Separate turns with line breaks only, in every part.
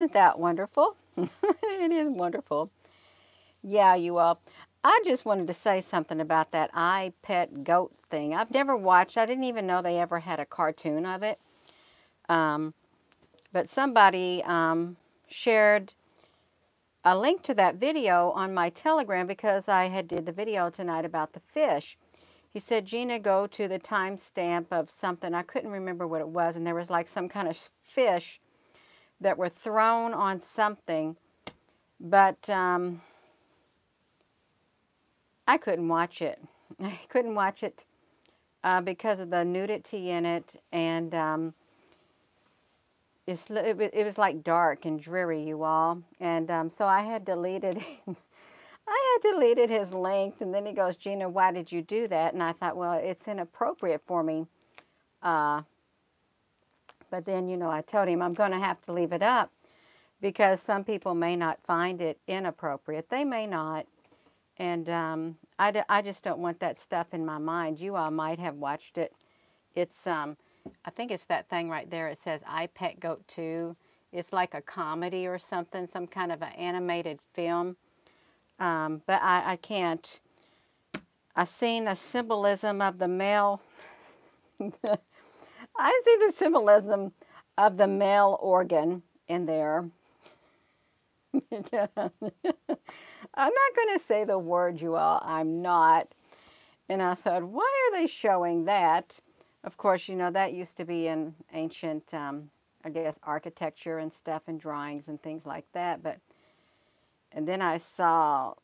Isn't that wonderful? it is wonderful. Yeah, you all. I just wanted to say something about that I Pet Goat thing. I've never watched. I didn't even know they ever had a cartoon of it. Um, but somebody um, shared a link to that video on my Telegram because I had did the video tonight about the fish. He said, Gina, go to the timestamp of something. I couldn't remember what it was. And there was like some kind of fish that were thrown on something. But um, I couldn't watch it. I couldn't watch it uh, because of the nudity in it. And um, it's, it, it, was like dark and dreary, you all. And um, so I had deleted... I had deleted his link, and then he goes, Gina, why did you do that? And I thought, well, it's inappropriate for me. Uh, but then, you know, I told him I'm going to have to leave it up because some people may not find it inappropriate. They may not. And um, I, I just don't want that stuff in my mind. You all might have watched it. It's, um, I think it's that thing right there. It says I Pet Goat 2. It's like a comedy or something, some kind of an animated film. Um, but I, I can't. I've seen a symbolism of the male. I see the symbolism of the male organ in there. I'm not going to say the word, you all. I'm not. And I thought, why are they showing that? Of course, you know, that used to be in ancient, um, I guess, architecture and stuff and drawings and things like that. But, and then I saw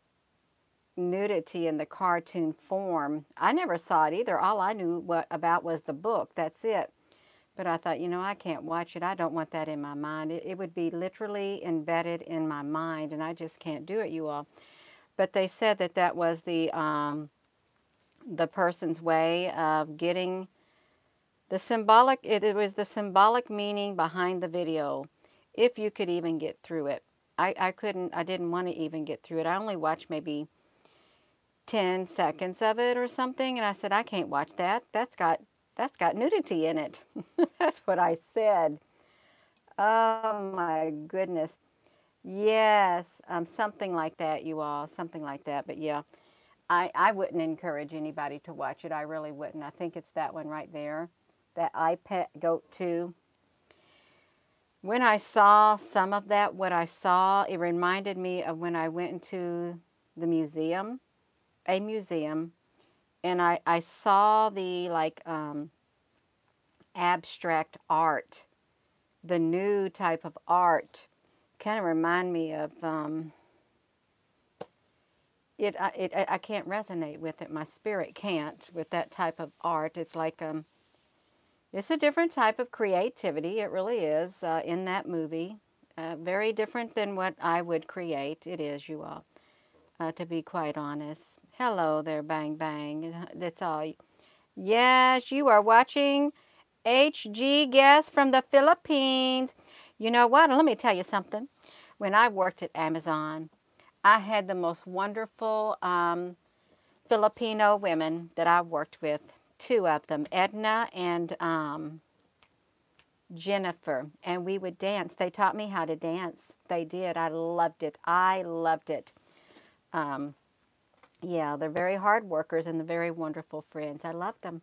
nudity in the cartoon form. I never saw it either. All I knew what about was the book. That's it. But I thought, you know, I can't watch it. I don't want that in my mind. It, it would be literally embedded in my mind, and I just can't do it, you all. But they said that that was the um, the person's way of getting the symbolic. It, it was the symbolic meaning behind the video, if you could even get through it. I, I couldn't. I didn't want to even get through it. I only watched maybe 10 seconds of it or something, and I said, I can't watch that. That's got that's got nudity in it. That's what I said. Oh my goodness. Yes, um, something like that, you all, something like that. But yeah, I, I wouldn't encourage anybody to watch it. I really wouldn't. I think it's that one right there, that I Pet Goat 2. When I saw some of that, what I saw, it reminded me of when I went into the museum, a museum, and I, I saw the like um, abstract art, the new type of art, kind of remind me of um, it. I, it I can't resonate with it. My spirit can't with that type of art. It's like um, it's a different type of creativity. It really is uh, in that movie. Uh, very different than what I would create. It is, you all, uh, to be quite honest. Hello there, Bang Bang. That's all. Yes, you are watching HG Guest from the Philippines. You know what? Let me tell you something. When I worked at Amazon, I had the most wonderful um, Filipino women that I worked with. Two of them, Edna and um, Jennifer. And we would dance. They taught me how to dance. They did. I loved it. I loved it. Um, yeah, they're very hard workers and they're very wonderful friends. I loved them.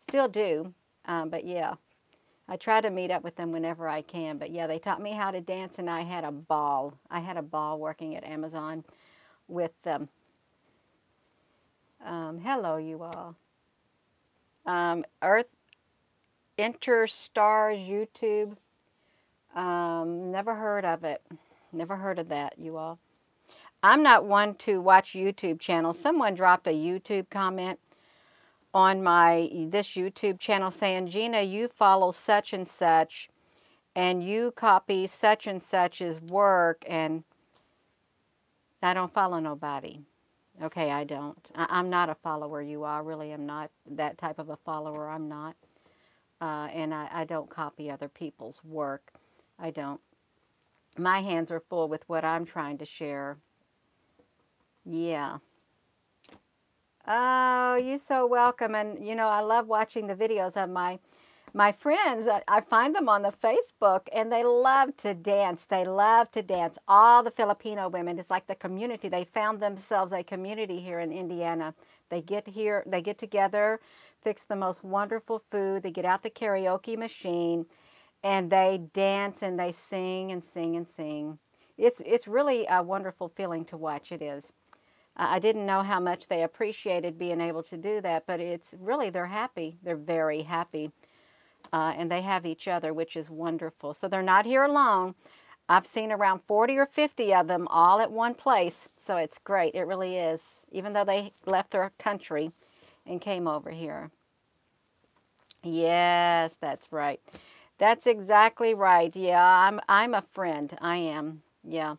Still do. Um, but yeah, I try to meet up with them whenever I can. But yeah, they taught me how to dance and I had a ball. I had a ball working at Amazon with them. Um, hello, you all. Um, Earth Interstars YouTube. Um, never heard of it. Never heard of that, you all. I'm not one to watch YouTube channels. Someone dropped a YouTube comment on my this YouTube channel saying, Gina, you follow such and such and you copy such and such's work and I don't follow nobody. Okay, I don't. I, am not a follower. You are. really am not that type of a follower. I'm not. Uh, and I, I don't copy other people's work. I don't. My hands are full with what I'm trying to share yeah. Oh, you're so welcome. And, you know, I love watching the videos of my my friends, I find them on the Facebook and they love to dance. They love to dance. All the Filipino women, it's like the community. They found themselves a community here in Indiana. They get here, they get together, fix the most wonderful food. They get out the karaoke machine and they dance and they sing and sing and sing. It's, it's really a wonderful feeling to watch. It is. I didn't know how much they appreciated being able to do that, but it's really, they're happy. They're very happy. Uh, and they have each other, which is wonderful. So they're not here alone. I've seen around 40 or 50 of them all at one place. So it's great. It really is. Even though they left their country and came over here. Yes, that's right. That's exactly right. Yeah, I'm I'm a friend. I am. Yeah.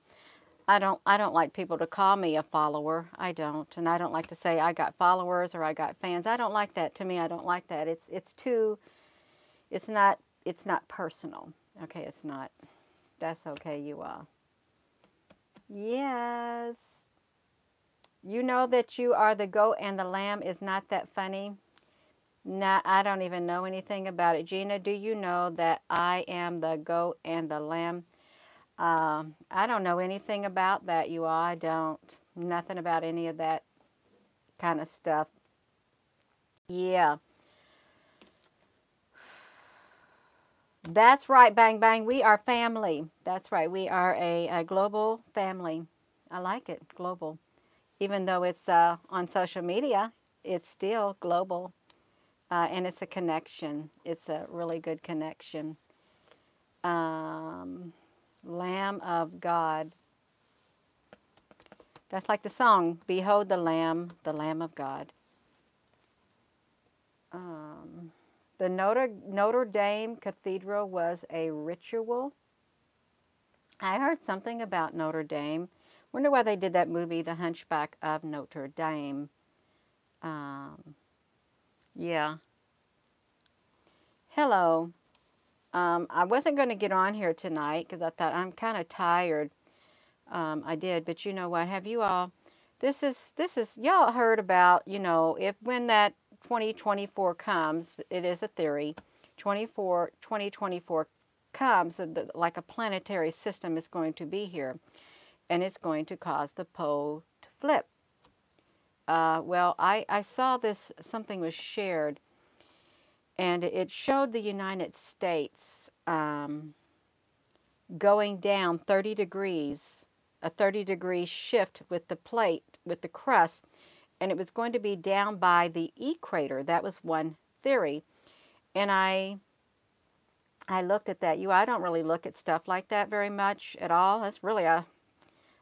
I don't I don't like people to call me a follower. I don't. And I don't like to say I got followers or I got fans. I don't like that. To me, I don't like that. It's it's too it's not it's not personal. Okay, it's not. That's okay, you all. Yes. You know that you are the goat and the lamb is not that funny. Nah, I don't even know anything about it. Gina, do you know that I am the goat and the lamb? Um, I don't know anything about that, you all. I don't. Nothing about any of that kind of stuff. Yeah. That's right, Bang Bang. We are family. That's right. We are a, a global family. I like it, global. Even though it's uh, on social media, it's still global. Uh, and it's a connection. It's a really good connection. Um, Lamb of God. That's like the song, Behold the Lamb, the Lamb of God. Um, the Notre, Notre Dame Cathedral was a ritual. I heard something about Notre Dame. Wonder why they did that movie, The Hunchback of Notre Dame. Um, yeah. Hello. Um, I wasn't going to get on here tonight because I thought I'm kind of tired. Um, I did, but you know what? Have you all? This is this is y'all heard about you know if when that 2024 comes, it is a theory. 24 2024 comes, like a planetary system is going to be here, and it's going to cause the pole to flip. Uh, well, I, I saw this, something was shared and it showed the United States um, going down 30 degrees, a 30 degree shift with the plate, with the crust, and it was going to be down by the equator. That was one theory. And I I looked at that. You I don't really look at stuff like that very much at all. That's really a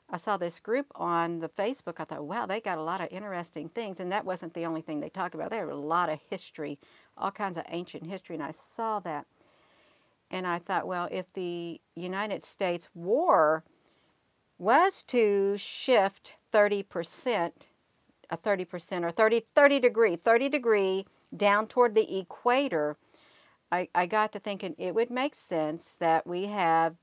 I saw this group on the Facebook. I thought, wow, they got a lot of interesting things. And that wasn't the only thing they talked about. There was a lot of history, all kinds of ancient history. And I saw that. And I thought, well, if the United States war was to shift 30%, a 30% or 30, 30 degree, 30 degree down toward the equator, I, I got to thinking it would make sense that we have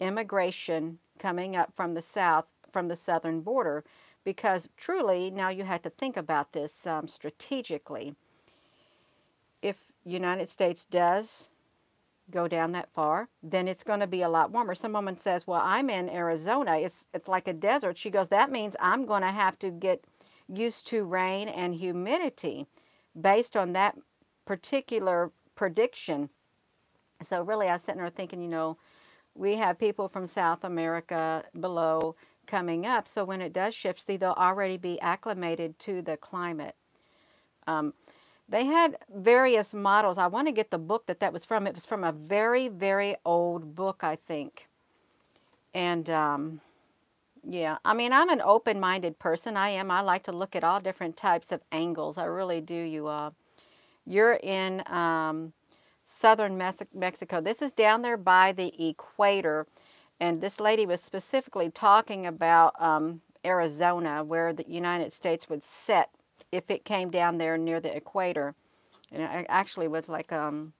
immigration coming up from the south, from the southern border, because truly, now you have to think about this um, strategically. If United States does go down that far, then it's going to be a lot warmer. Some woman says, well, I'm in Arizona. It's, it's like a desert. She goes, that means I'm going to have to get used to rain and humidity based on that particular prediction. So really, I was sitting there thinking, you know, we have people from South America below coming up. So when it does shift, see, they'll already be acclimated to the climate. Um, they had various models. I want to get the book that that was from. It was from a very, very old book, I think. And um, yeah, I mean, I'm an open-minded person. I am. I like to look at all different types of angles. I really do, you all. You're in um, southern Mexico. This is down there by the equator. And this lady was specifically talking about um, Arizona, where the United States would set if it came down there near the equator. And it actually was like, um,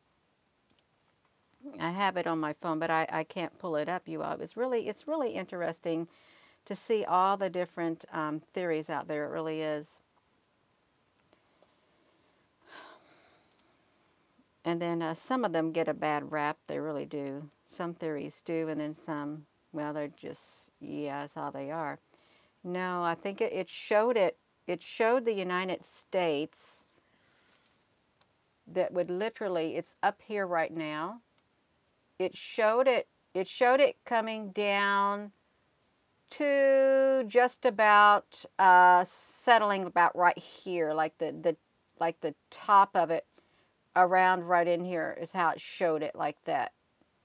I have it on my phone, but I, I can't pull it up, you all. It's really, it's really interesting to see all the different um, theories out there. It really is. And then uh, some of them get a bad rap. They really do. Some theories do, and then some, well, they're just, yeah, that's all they are. No, I think it, it showed it. It showed the United States that would literally, it's up here right now. It showed it, it showed it coming down to just about uh, settling about right here, like the, the, like the top of it around right in here is how it showed it like that.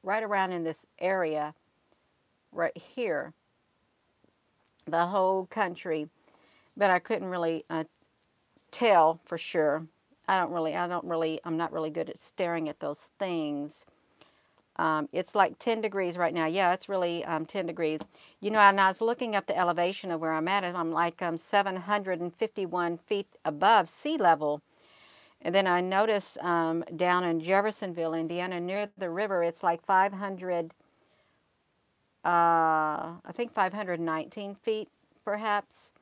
Right around in this area right here. The whole country. But I couldn't really uh, tell for sure. I don't really, I don't really, I'm not really good at staring at those things. Um, it's like 10 degrees right now. Yeah, it's really um, 10 degrees. You know, and I was looking up the elevation of where I'm at, and I'm like um, 751 feet above sea level. And then I noticed um, down in Jeffersonville, Indiana, near the river, it's like 500, uh, I think 519 feet, perhaps.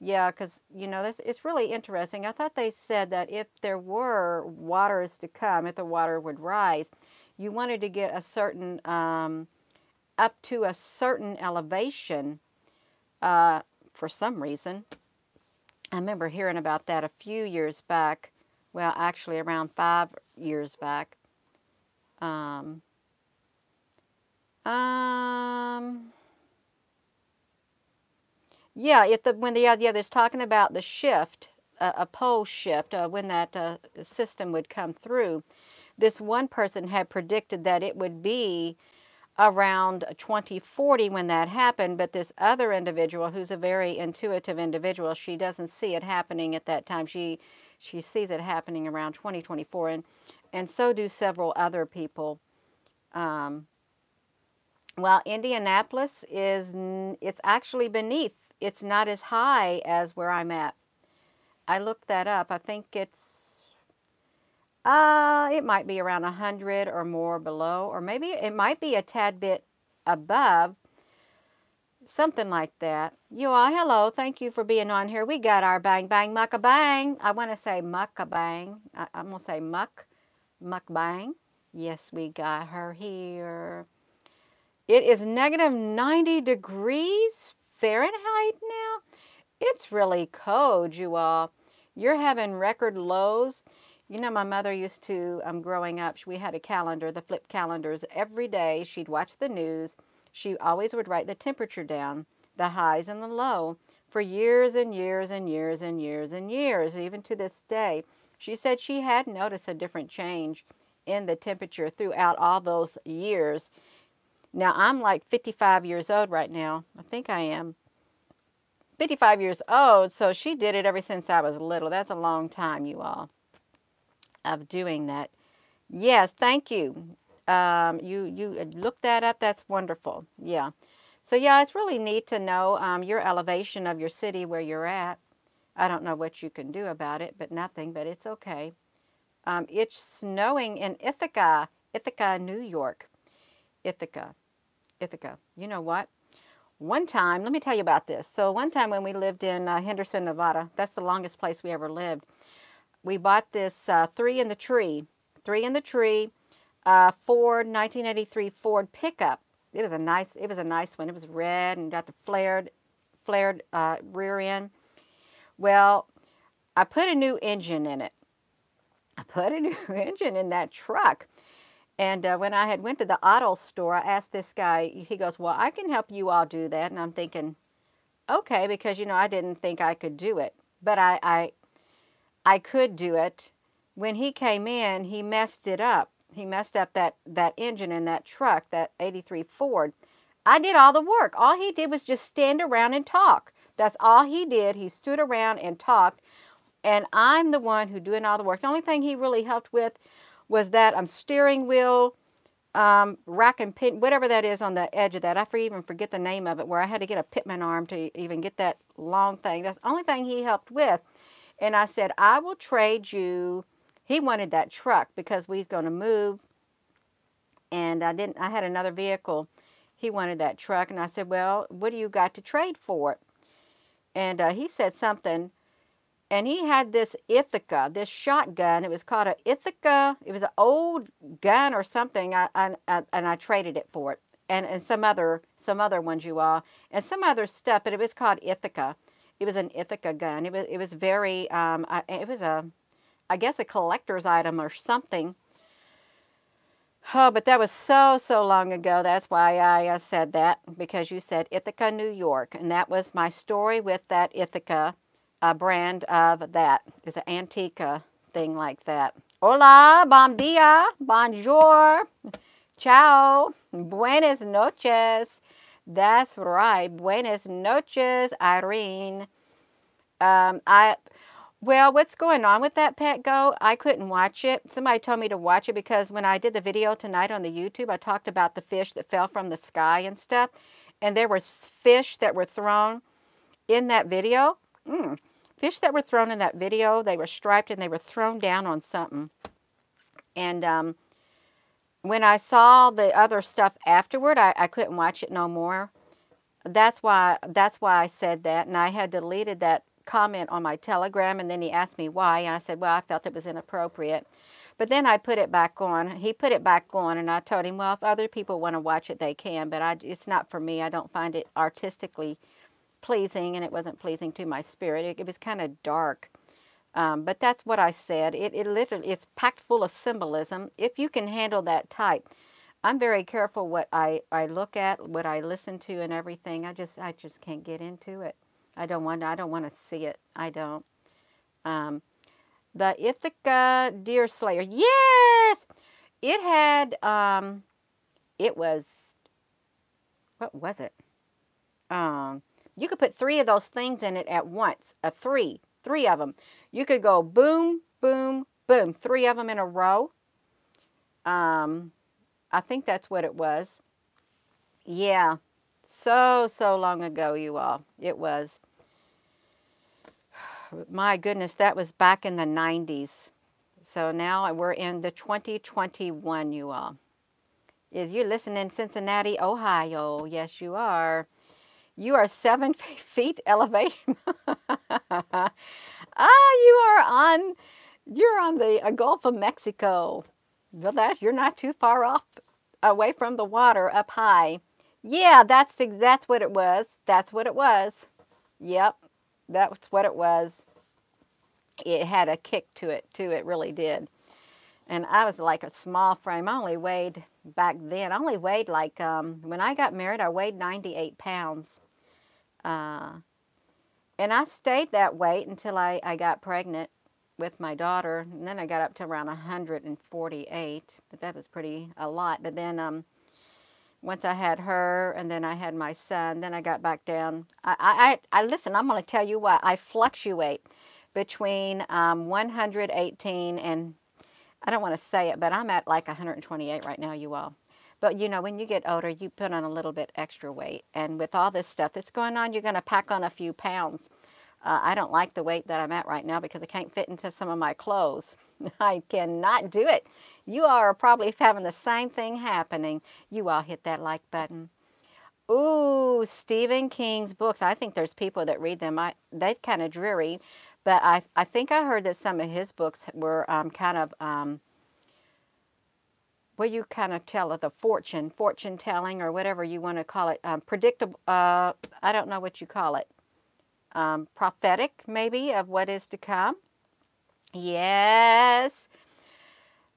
Yeah, because, you know, this it's really interesting. I thought they said that if there were waters to come, if the water would rise, you wanted to get a certain, um, up to a certain elevation uh, for some reason. I remember hearing about that a few years back. Well, actually, around five years back. Um, um, yeah, if the when the yeah, there's talking about the shift, uh, a pole shift, uh, when that uh, system would come through. This one person had predicted that it would be around 2040 when that happened, but this other individual, who's a very intuitive individual, she doesn't see it happening at that time. She she sees it happening around 2024, and and so do several other people. Um, well, Indianapolis is it's actually beneath it's not as high as where I'm at. I looked that up. I think it's, uh, it might be around 100 or more below, or maybe it might be a tad bit above, something like that. You all, hello. Thank you for being on here. We got our bang, bang, mucka bang. I want to say mucka bang. I, I'm going to say muck, muck bang. Yes, we got her here. It is negative 90 degrees Fahrenheit now? It's really cold, you all. You're having record lows. You know, my mother used to, um, growing up, we had a calendar, the flip calendars. Every day she'd watch the news. She always would write the temperature down, the highs and the low, for years and years and years and years and years, even to this day. She said she had noticed a different change in the temperature throughout all those years. Now, I'm like 55 years old right now. I think I am. 55 years old, so she did it ever since I was little. That's a long time, you all, of doing that. Yes, thank you. Um, you you look that up. That's wonderful. Yeah. So yeah, it's really neat to know um, your elevation of your city where you're at. I don't know what you can do about it, but nothing. But it's okay. Um, it's snowing in Ithaca, Ithaca, New York. Ithaca. Ithaca. You know what? One time, let me tell you about this. So one time when we lived in uh, Henderson, Nevada, that's the longest place we ever lived. We bought this uh, three in the tree, three in the tree, uh, Ford 1983 Ford pickup. It was a nice, it was a nice one. It was red and got the flared, flared uh, rear end. Well, I put a new engine in it. I put a new engine in that truck. And uh, when I had went to the auto store, I asked this guy, he goes, well, I can help you all do that. And I'm thinking, okay, because, you know, I didn't think I could do it. But I, I, I could do it. When he came in, he messed it up. He messed up that, that engine in that truck, that 83 Ford. I did all the work. All he did was just stand around and talk. That's all he did. He stood around and talked. And I'm the one who doing all the work. The only thing he really helped with was that um, steering wheel, um, rack and pin, whatever that is on the edge of that. I even forget the name of it, where I had to get a pitman arm to even get that long thing. That's the only thing he helped with. And I said, I will trade you. He wanted that truck because we was going to move. And I didn't. I had another vehicle. He wanted that truck. And I said, well, what do you got to trade for it? And uh, he said something and he had this Ithaca, this shotgun. It was called a Ithaca. It was an old gun or something. I, I, I, and I traded it for it, and and some other some other ones you all, and some other stuff. But it was called Ithaca. It was an Ithaca gun. It was it was very. Um, I, it was a, I guess a collector's item or something. Oh, but that was so, so long ago. That's why I uh, said that, because you said Ithaca, New York. And that was my story with that Ithaca a brand of that. It's an Antica thing like that. Hola, bom dia, bonjour, ciao, buenas noches. That's right, buenas noches, Irene. Um, I, well, what's going on with that pet go? I couldn't watch it. Somebody told me to watch it because when I did the video tonight on the YouTube, I talked about the fish that fell from the sky and stuff. And there were fish that were thrown in that video. Mm. Fish that were thrown in that video, they were striped and they were thrown down on something. And um, when I saw the other stuff afterward, I, I couldn't watch it no more. That's why that's why I said that, and I had deleted that comment on my Telegram, and then he asked me why, and I said, well, I felt it was inappropriate. But then I put it back on. He put it back on, and I told him, well, if other people want to watch it, they can, but I, it's not for me. I don't find it artistically pleasing and it wasn't pleasing to my spirit. It, it was kind of dark. Um, but that's what I said. It, it literally, it's packed full of symbolism. If you can handle that type, I'm very careful what I, I look at, what I listen to and everything. I just, I just can't get into it. I don't want, I don't want to see it. I don't. Um, the Ithaca Deer Slayer. Yes! It had, um, it was, what was it? Um, you could put three of those things in it at once, a three, three of them. You could go boom, boom, boom, three of them in a row. Um, I think that's what it was. Yeah, so, so long ago, you all. It was. My goodness, that was back in the 90s. So now we're in the 2021, you all. Is you listening in Cincinnati, Ohio? Yes, you are. You are seven feet elevation. ah, you are on, you're on the uh, Gulf of Mexico. Well, that you're not too far off, away from the water, up high. Yeah, that's that's what it was. That's what it was. Yep, that's what it was. It had a kick to it too. It really did. And I was like a small frame. I only weighed back then. I only weighed like um, when I got married. I weighed 98 pounds. Uh, and I stayed that weight until I, I got pregnant with my daughter. And then I got up to around 148, but that was pretty a lot. But then um, once I had her and then I had my son, then I got back down. I, I, I listen, I'm going to tell you what, I fluctuate between um, 118 and I don't want to say it, but I'm at like 128 right now, you all. But you know, when you get older, you put on a little bit extra weight. And with all this stuff that's going on, you're going to pack on a few pounds. Uh, I don't like the weight that I'm at right now because I can't fit into some of my clothes. I cannot do it. You are probably having the same thing happening. You all hit that like button. Ooh, Stephen King's books. I think there's people that read them. I, they're kind of dreary. But I, I think I heard that some of his books were um, kind of... Um, well, you kind of tell it the fortune, fortune telling, or whatever you want to call it, um, predictable. Uh, I don't know what you call it. Um, prophetic, maybe, of what is to come. Yes.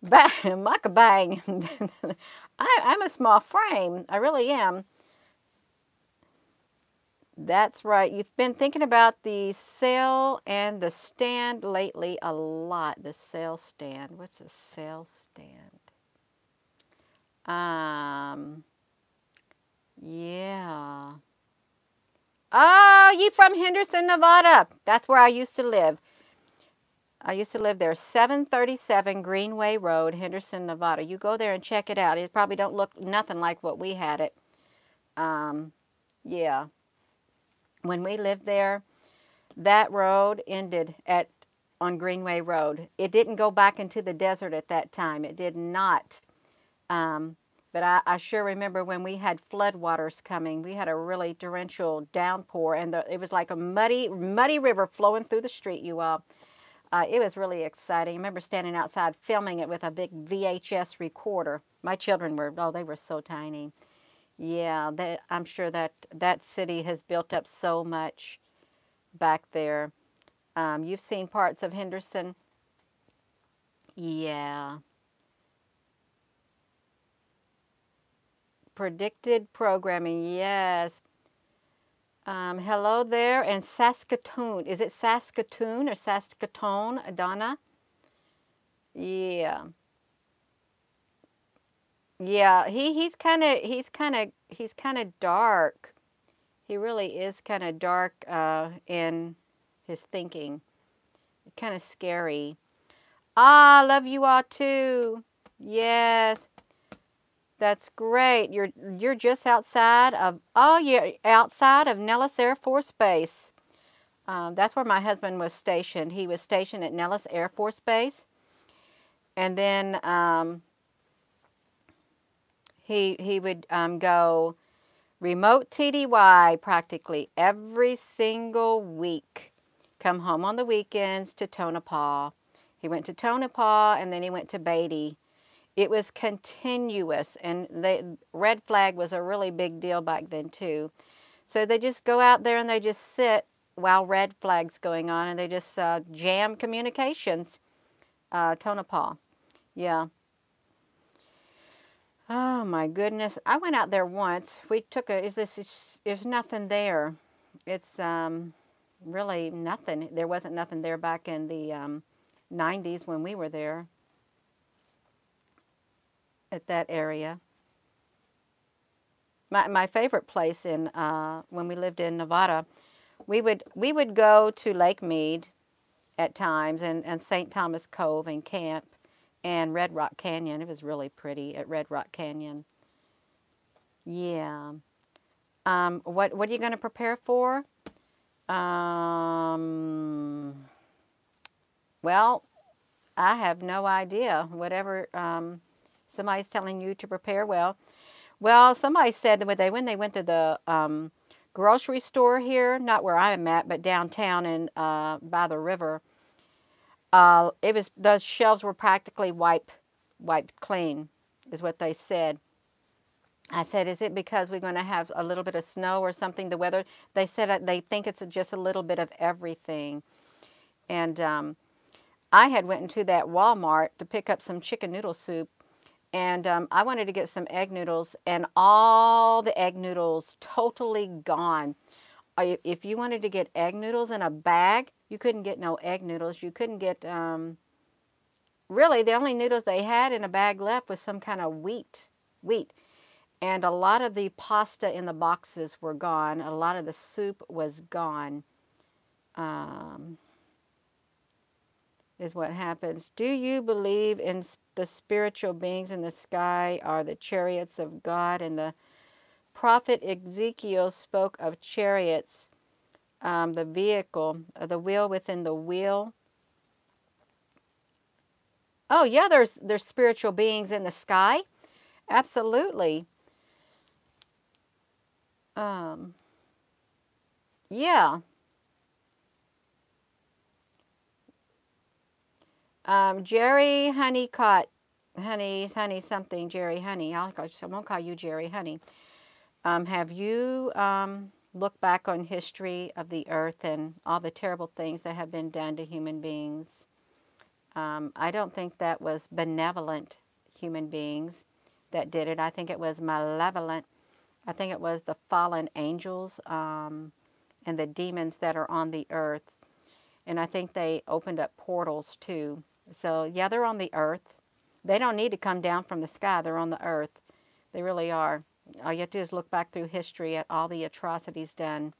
Bang, muck bang. I, I'm a small frame. I really am. That's right. You've been thinking about the sale and the stand lately a lot. The sale stand. What's a sale stand? Um, yeah. Oh, you from Henderson, Nevada. That's where I used to live. I used to live there, 737 Greenway Road, Henderson, Nevada. You go there and check it out. It probably don't look nothing like what we had it. Um, yeah. When we lived there, that road ended at on Greenway Road. It didn't go back into the desert at that time. It did not. Um, But I, I sure remember when we had floodwaters coming. We had a really torrential downpour, and the, it was like a muddy, muddy river flowing through the street. You all, uh, it was really exciting. I remember standing outside filming it with a big VHS recorder. My children were, oh, they were so tiny. Yeah, that, I'm sure that that city has built up so much back there. Um, you've seen parts of Henderson. Yeah. Predicted programming, yes. Um, hello there and Saskatoon. Is it Saskatoon or Saskatoon, Donna? Yeah. Yeah, he, he's kind of he's kind of he's kind of dark. He really is kind of dark uh, in his thinking. Kind of scary. Ah, love you all too. Yes. That's great. You're you're just outside of oh yeah outside of Nellis Air Force Base. Um, that's where my husband was stationed. He was stationed at Nellis Air Force Base, and then um, he he would um, go remote TDY practically every single week. Come home on the weekends to Tonopah. He went to Tonopah and then he went to Beatty it was continuous, and the red flag was a really big deal back then too. So they just go out there and they just sit while red flag's going on, and they just uh, jam communications. Uh, Tonopah, yeah. Oh my goodness! I went out there once. We took a. Is this? There's nothing there. It's um, really nothing. There wasn't nothing there back in the um, 90s when we were there at that area. My, my favorite place in uh, when we lived in Nevada, we would we would go to Lake Mead at times and, and St. Thomas Cove and camp and Red Rock Canyon. It was really pretty at Red Rock Canyon. Yeah. Um, what what are you going to prepare for? Um, well, I have no idea. Whatever um, Somebody's telling you to prepare well. Well, somebody said when they when they went to the um, grocery store here, not where I'm at, but downtown and uh, by the river, uh, it was those shelves were practically wiped wiped clean, is what they said. I said, is it because we're going to have a little bit of snow or something? The weather. They said they think it's just a little bit of everything, and um, I had went into that Walmart to pick up some chicken noodle soup and um, I wanted to get some egg noodles, and all the egg noodles totally gone. If you wanted to get egg noodles in a bag, you couldn't get no egg noodles. You couldn't get, um, really, the only noodles they had in a bag left was some kind of wheat, wheat. And a lot of the pasta in the boxes were gone. A lot of the soup was gone. Um, is what happens. Do you believe in the spiritual beings in the sky are the chariots of God? And the prophet Ezekiel spoke of chariots, um, the vehicle, uh, the wheel within the wheel. Oh yeah, there's there's spiritual beings in the sky, absolutely. Um, yeah, Um, Jerry Honeycutt, Honey, Honey something, Jerry Honey. I'll, I won't call you Jerry Honey. Um, have you um, looked back on history of the earth and all the terrible things that have been done to human beings? Um, I don't think that was benevolent human beings that did it. I think it was malevolent. I think it was the fallen angels um, and the demons that are on the earth. And I think they opened up portals too so, yeah, they're on the earth. They don't need to come down from the sky. They're on the earth. They really are. All you have to do is look back through history at all the atrocities done.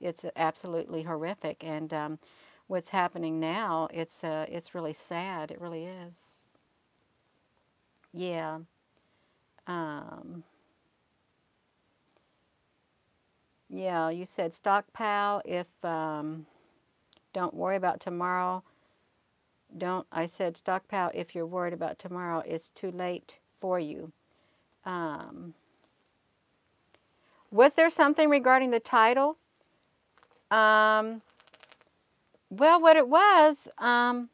It's absolutely horrific. And um, what's happening now, it's, uh, it's really sad. It really is. Yeah. Um, yeah, you said stockpile if um, don't worry about tomorrow don't, I said, stockpile if you're worried about tomorrow. It's too late for you. Um, was there something regarding the title? Um, well, what it was, um,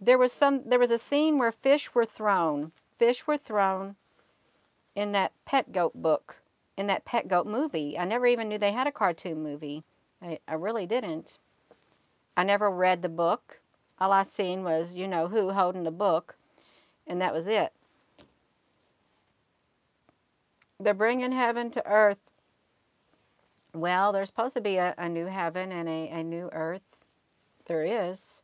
there was some. There was a scene where fish were thrown. Fish were thrown in that pet goat book, in that pet goat movie. I never even knew they had a cartoon movie. I, I really didn't. I never read the book. All I seen was, you know, who holding the book, and that was it. They're bringing heaven to earth. Well, there's supposed to be a, a new heaven and a, a new earth. There is.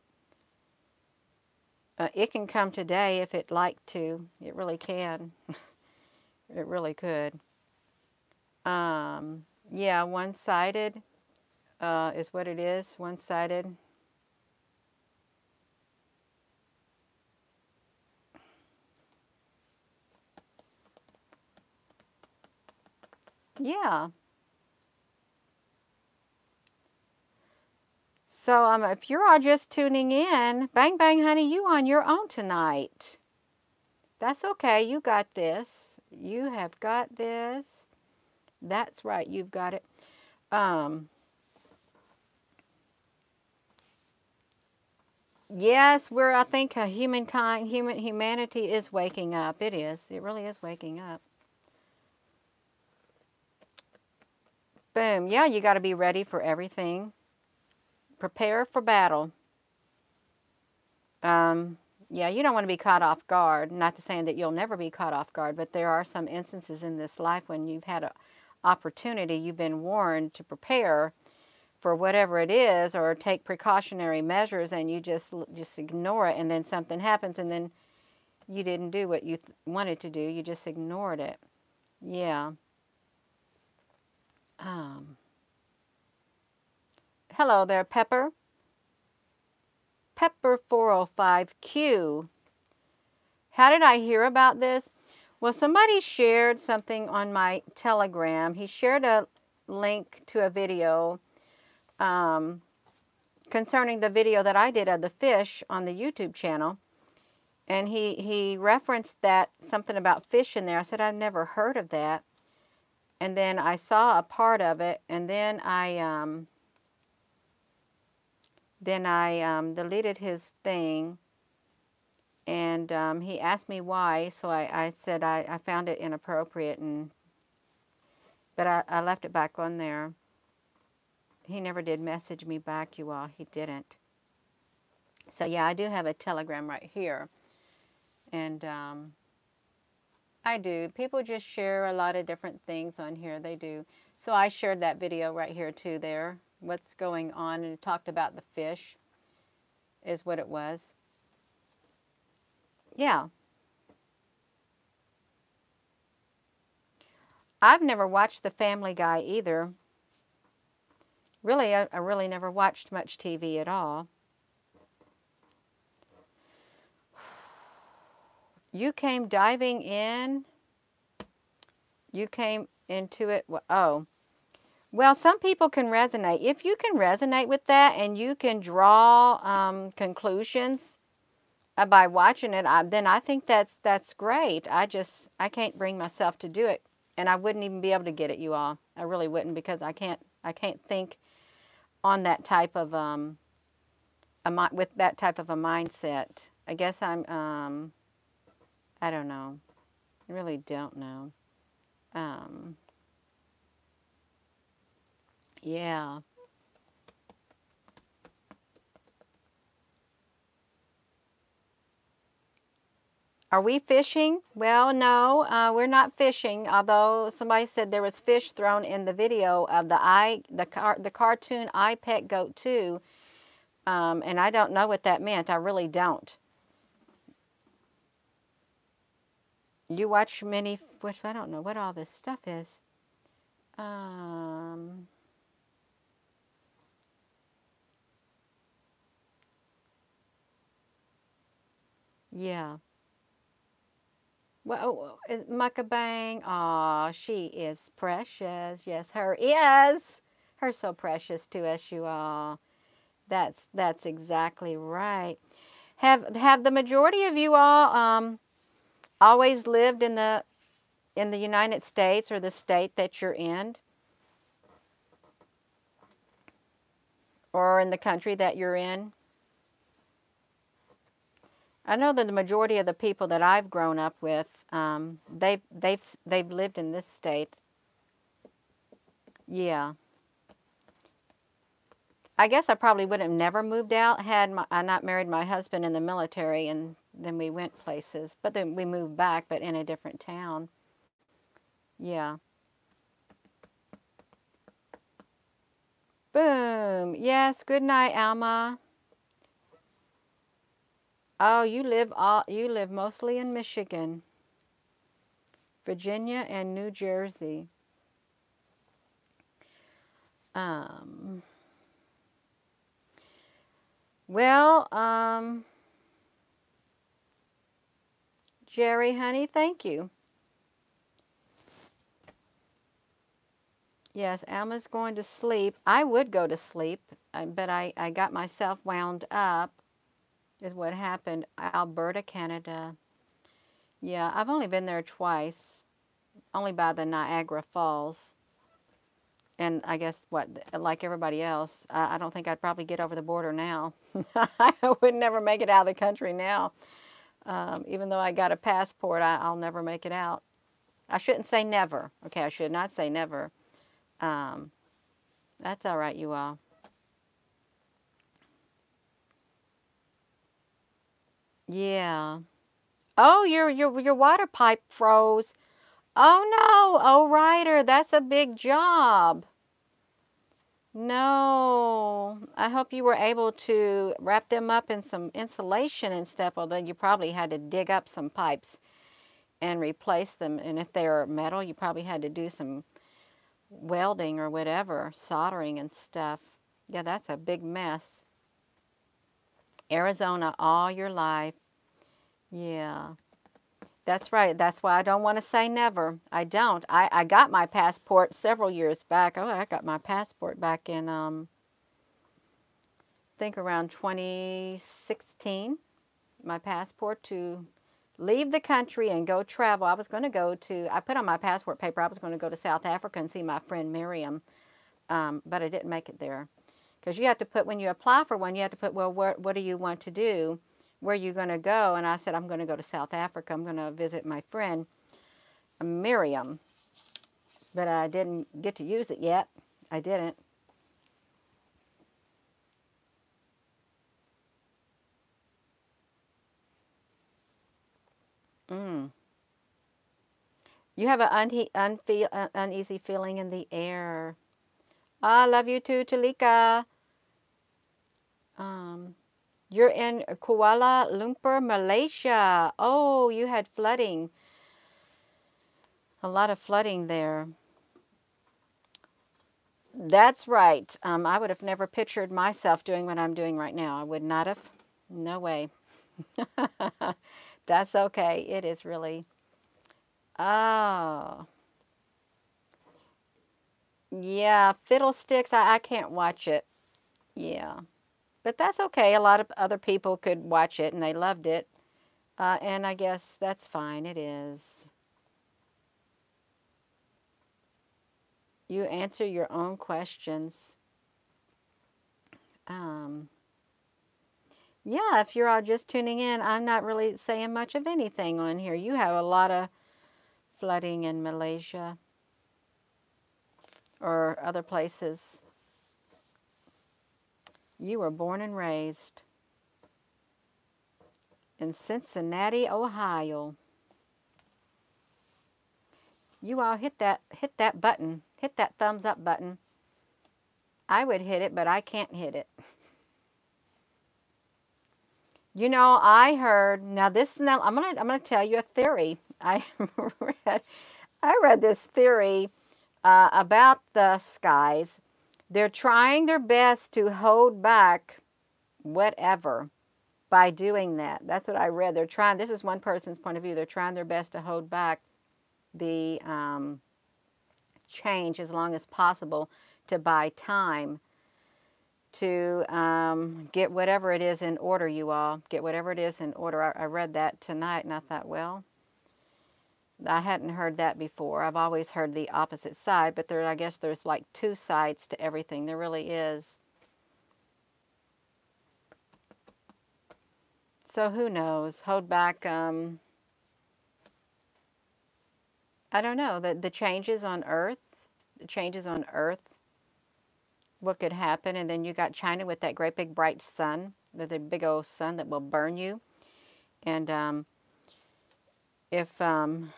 Uh, it can come today if it like to. It really can. it really could. Um, yeah, one-sided uh, is what it is. One-sided. Yeah. So um, if you're all just tuning in, bang, bang, honey, you on your own tonight. That's okay. You got this. You have got this. That's right. You've got it. Um, yes, we're, I think, a humankind, human, humanity is waking up. It is. It really is waking up. Boom. Yeah, you got to be ready for everything. Prepare for battle. Um, yeah, you don't want to be caught off guard. Not to saying that you'll never be caught off guard, but there are some instances in this life when you've had an opportunity, you've been warned to prepare for whatever it is or take precautionary measures and you just just ignore it and then something happens and then you didn't do what you wanted to do. You just ignored it. Yeah. Um, hello there, Pepper. Pepper405Q. How did I hear about this? Well, somebody shared something on my Telegram. He shared a link to a video um, concerning the video that I did of the fish on the YouTube channel. And he, he referenced that something about fish in there. I said, I've never heard of that. And then I saw a part of it, and then I um, then I um, deleted his thing, and um, he asked me why. So I, I said I, I found it inappropriate, and but I, I left it back on there. He never did message me back, you all. He didn't. So yeah, I do have a telegram right here, and um, I do. People just share a lot of different things on here. They do. So I shared that video right here too there. What's going on and talked about the fish is what it was. Yeah. I've never watched The Family Guy either. Really, I, I really never watched much TV at all. You came diving in. You came into it. Oh. Well, some people can resonate. If you can resonate with that and you can draw um, conclusions uh, by watching it, I, then I think that's that's great. I just I can't bring myself to do it, and I wouldn't even be able to get it, you all. I really wouldn't because I can't I can't think on that type of um a with that type of a mindset. I guess I'm um I don't know. I really don't know. Um, yeah. Are we fishing? Well, no, uh, we're not fishing. Although somebody said there was fish thrown in the video of the i the car the cartoon I Pet Goat 2, um, and I don't know what that meant. I really don't. You watch many, which I don't know what all this stuff is. Um, yeah. Well, oh, Muckabang, aw, she is precious. Yes, her is. Her so precious to us, you all. That's that's exactly right. Have have the majority of you all um, always lived in the in the United States or the state that you're in? Or in the country that you're in? I know that the majority of the people that I've grown up with, um, they've, they've, they've lived in this state. Yeah. I guess I probably would have never moved out had my, I not married my husband in the military and then we went places. But then we moved back, but in a different town. Yeah. Boom. Yes, good night, Alma. Oh, you live all you live mostly in Michigan, Virginia, and New Jersey. Um well, um, Jerry, honey, thank you. Yes, Alma's going to sleep. I would go to sleep, uh, but I, I got myself wound up, is what happened. Alberta, Canada. Yeah, I've only been there twice, only by the Niagara Falls and I guess what, like everybody else, I, I don't think I'd probably get over the border now. I would never make it out of the country now. Um, even though I got a passport, I, I'll never make it out. I shouldn't say never. Okay, I should not say never. Um, that's all right, you all. Yeah. Oh, your your your water pipe froze. Oh no, oh Ryder, that's a big job. No, I hope you were able to wrap them up in some insulation and stuff, although you probably had to dig up some pipes and replace them. And if they're metal, you probably had to do some welding or whatever, soldering and stuff. Yeah, that's a big mess. Arizona all your life. Yeah. That's right. That's why I don't want to say never. I don't. I, I got my passport several years back. Oh, I got my passport back in, um, I think around 2016. My passport to leave the country and go travel. I was going to go to, I put on my passport paper, I was going to go to South Africa and see my friend Miriam, um, but I didn't make it there. Because you have to put, when you apply for one, you have to put, well, what, what do you want to do? Where are you going to go? And I said, I'm going to go to South Africa. I'm going to visit my friend Miriam. But I didn't get to use it yet. I didn't. Mm. You have an unhe unfeel uh, uneasy feeling in the air. I love you too, Talika. Um, you're in Kuala Lumpur, Malaysia. Oh, you had flooding. A lot of flooding there. That's right. Um, I would have never pictured myself doing what I'm doing right now. I would not have. No way. That's okay. It is really. Oh. Yeah, Fiddlesticks, I, I can't watch it. Yeah. But that's okay. A lot of other people could watch it and they loved it. Uh, and I guess that's fine. It is. You answer your own questions. Um, yeah, if you're all just tuning in, I'm not really saying much of anything on here. You have a lot of flooding in Malaysia or other places. You were born and raised in Cincinnati, Ohio. You all hit that hit that button. Hit that thumbs up button. I would hit it, but I can't hit it. You know, I heard now this now I'm gonna I'm gonna tell you a theory. I read I read this theory uh, about the skies they're trying their best to hold back whatever by doing that. That's what I read. They're trying, this is one person's point of view, they're trying their best to hold back the um, change as long as possible to buy time to um, get whatever it is in order, you all. Get whatever it is in order. I, I read that tonight and I thought, well, I hadn't heard that before. I've always heard the opposite side, but there, I guess there's like two sides to everything. There really is. So who knows? Hold back. Um, I don't know. The, the changes on Earth, the changes on Earth, what could happen. And then you got China with that great big bright sun, the, the big old sun that will burn you. And um, if um,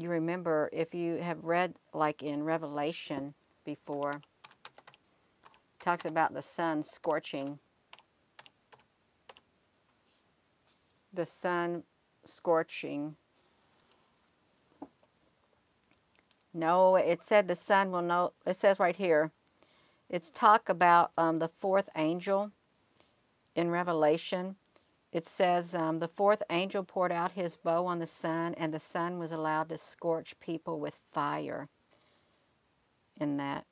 you remember, if you have read like in Revelation before, talks about the sun scorching the sun scorching. No, it said the sun will know. It says right here, it's talk about um, the fourth angel in Revelation. It says um, the fourth angel poured out his bow on the sun, and the sun was allowed to scorch people with fire in that.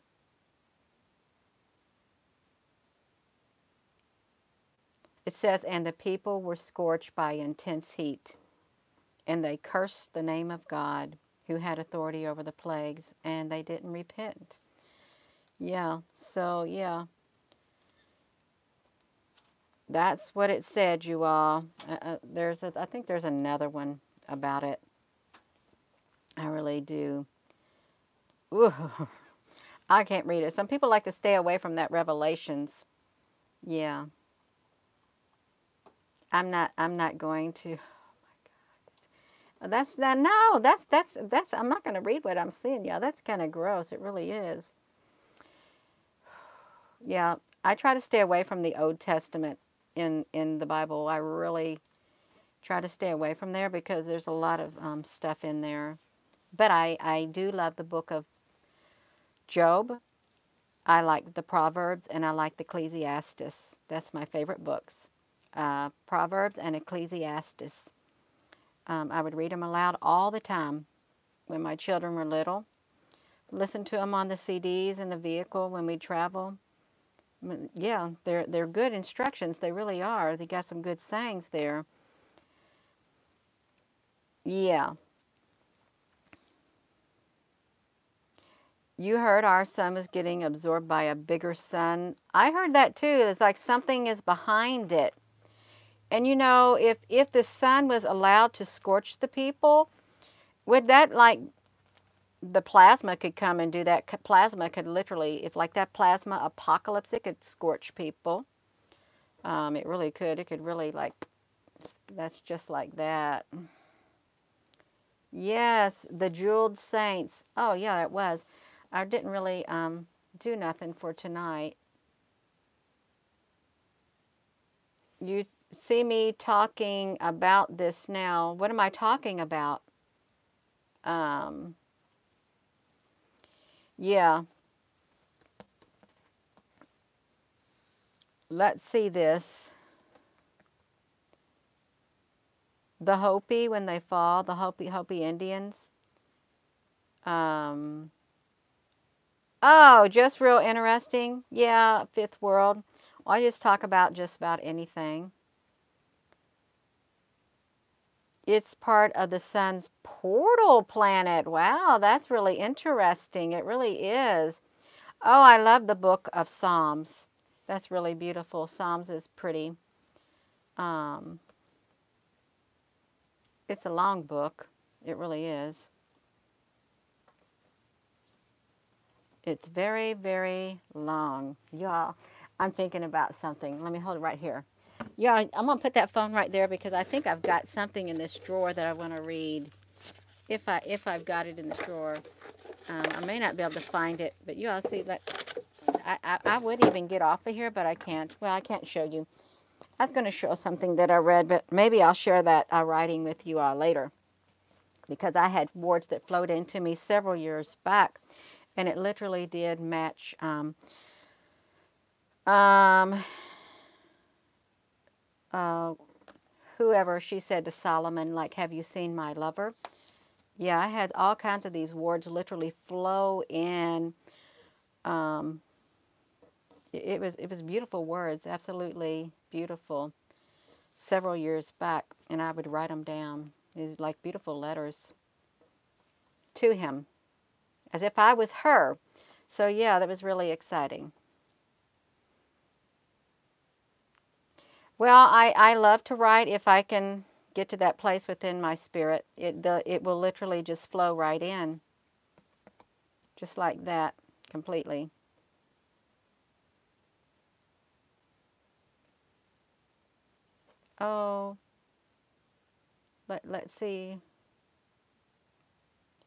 It says, And the people were scorched by intense heat, and they cursed the name of God who had authority over the plagues, and they didn't repent. Yeah, so yeah. That's what it said, you all. Uh, uh, there's, a, I think there's another one about it. I really do. Ooh, I can't read it. Some people like to stay away from that Revelations. Yeah. I'm not. I'm not going to. Oh my God, that's that. No, that's that's that's. I'm not going to read what I'm seeing, y'all. That's kind of gross. It really is. Yeah, I try to stay away from the Old Testament in in the Bible. I really try to stay away from there because there's a lot of um, stuff in there. But I I do love the book of Job. I like the Proverbs and I like the Ecclesiastes. That's my favorite books uh, Proverbs and Ecclesiastes. Um, I would read them aloud all the time when my children were little. Listen to them on the CDs in the vehicle when we travel. Yeah, they're they're good instructions. They really are. They got some good sayings there. Yeah. You heard our sun is getting absorbed by a bigger sun. I heard that too. It's like something is behind it. And you know, if, if the sun was allowed to scorch the people, would that like the plasma could come and do that? Plasma could literally, if like that plasma apocalypse, it could scorch people. Um, it really could. It could really like, that's just like that. Yes, the jeweled saints. Oh, yeah, it was. I didn't really um, do nothing for tonight. You see me talking about this now. What am I talking about? Um, yeah. Let's see this. The Hopi, when they fall, the Hopi, Hopi Indians. Um, oh, just real interesting. Yeah, Fifth World. I just talk about just about anything. It's part of the sun's portal planet. Wow, that's really interesting. It really is. Oh, I love the book of Psalms. That's really beautiful. Psalms is pretty. Um, it's a long book. It really is. It's very, very long. Y'all, I'm thinking about something. Let me hold it right here. Yeah, I'm going to put that phone right there because I think I've got something in this drawer that I want to read. If, I, if I've got it in the drawer. Um, I may not be able to find it, but you all see that. I, I, I would even get off of here, but I can't. Well, I can't show you. I was going to show something that I read, but maybe I'll share that uh, writing with you all later. Because I had words that flowed into me several years back, and it literally did match um, um, uh, whoever, she said to Solomon, like, have you seen my lover? Yeah, I had all kinds of these words literally flow in. Um, it, was it was beautiful words, absolutely beautiful. Several years back, and I would write them down. These like beautiful letters. to him as if I was her. So, yeah, that was really exciting. Well, I, I love to write if I can get to that place within my spirit. It, the, it will literally just flow right in. Just like that, completely. Oh, let, let's see.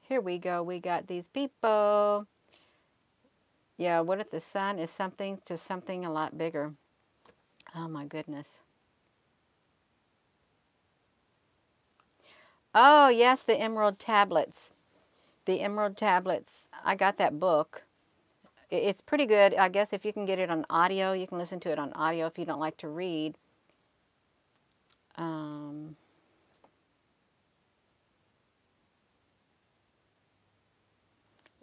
Here we go. We got these people. Yeah, what if the sun is something to something a lot bigger? Oh my goodness. Oh, yes, the Emerald Tablets. The Emerald Tablets. I got that book. It's pretty good. I guess if you can get it on audio, you can listen to it on audio if you don't like to read. Um,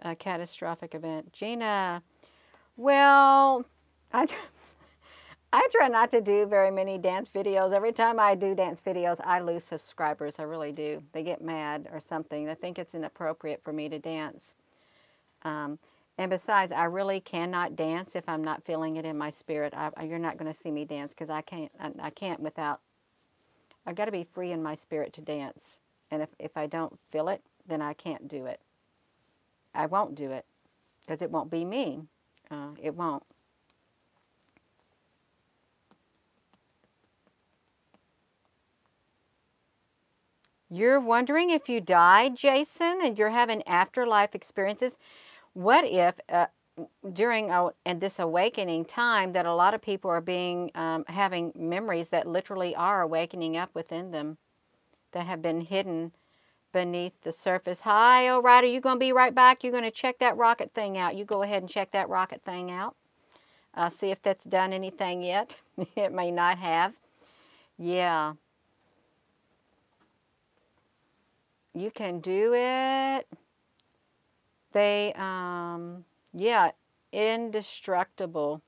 a catastrophic event. Gina, well, I, I try not to do very many dance videos. Every time I do dance videos, I lose subscribers. I really do. They get mad or something. They think it's inappropriate for me to dance. Um, and besides, I really cannot dance if I'm not feeling it in my spirit. I, you're not going to see me dance because I can't. I, I can't without. I've got to be free in my spirit to dance. And if, if I don't feel it, then I can't do it. I won't do it because it won't be me. Uh, it won't. You're wondering if you died, Jason, and you're having afterlife experiences. What if uh, during a, and this awakening time that a lot of people are being um, having memories that literally are awakening up within them that have been hidden beneath the surface. Hi, all right, are you going to be right back? You're going to check that rocket thing out. You go ahead and check that rocket thing out. Uh, see if that's done anything yet. it may not have. Yeah. You can do it. They, um, yeah, indestructible.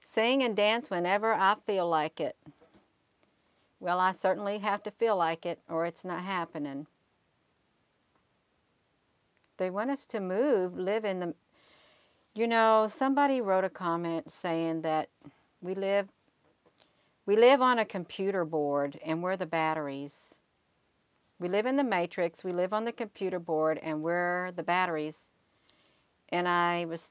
Sing and dance whenever I feel like it. Well, I certainly have to feel like it or it's not happening. They want us to move, live in the... You know, somebody wrote a comment saying that we live we live on a computer board and we're the batteries. We live in the matrix, we live on the computer board and we're the batteries. And I was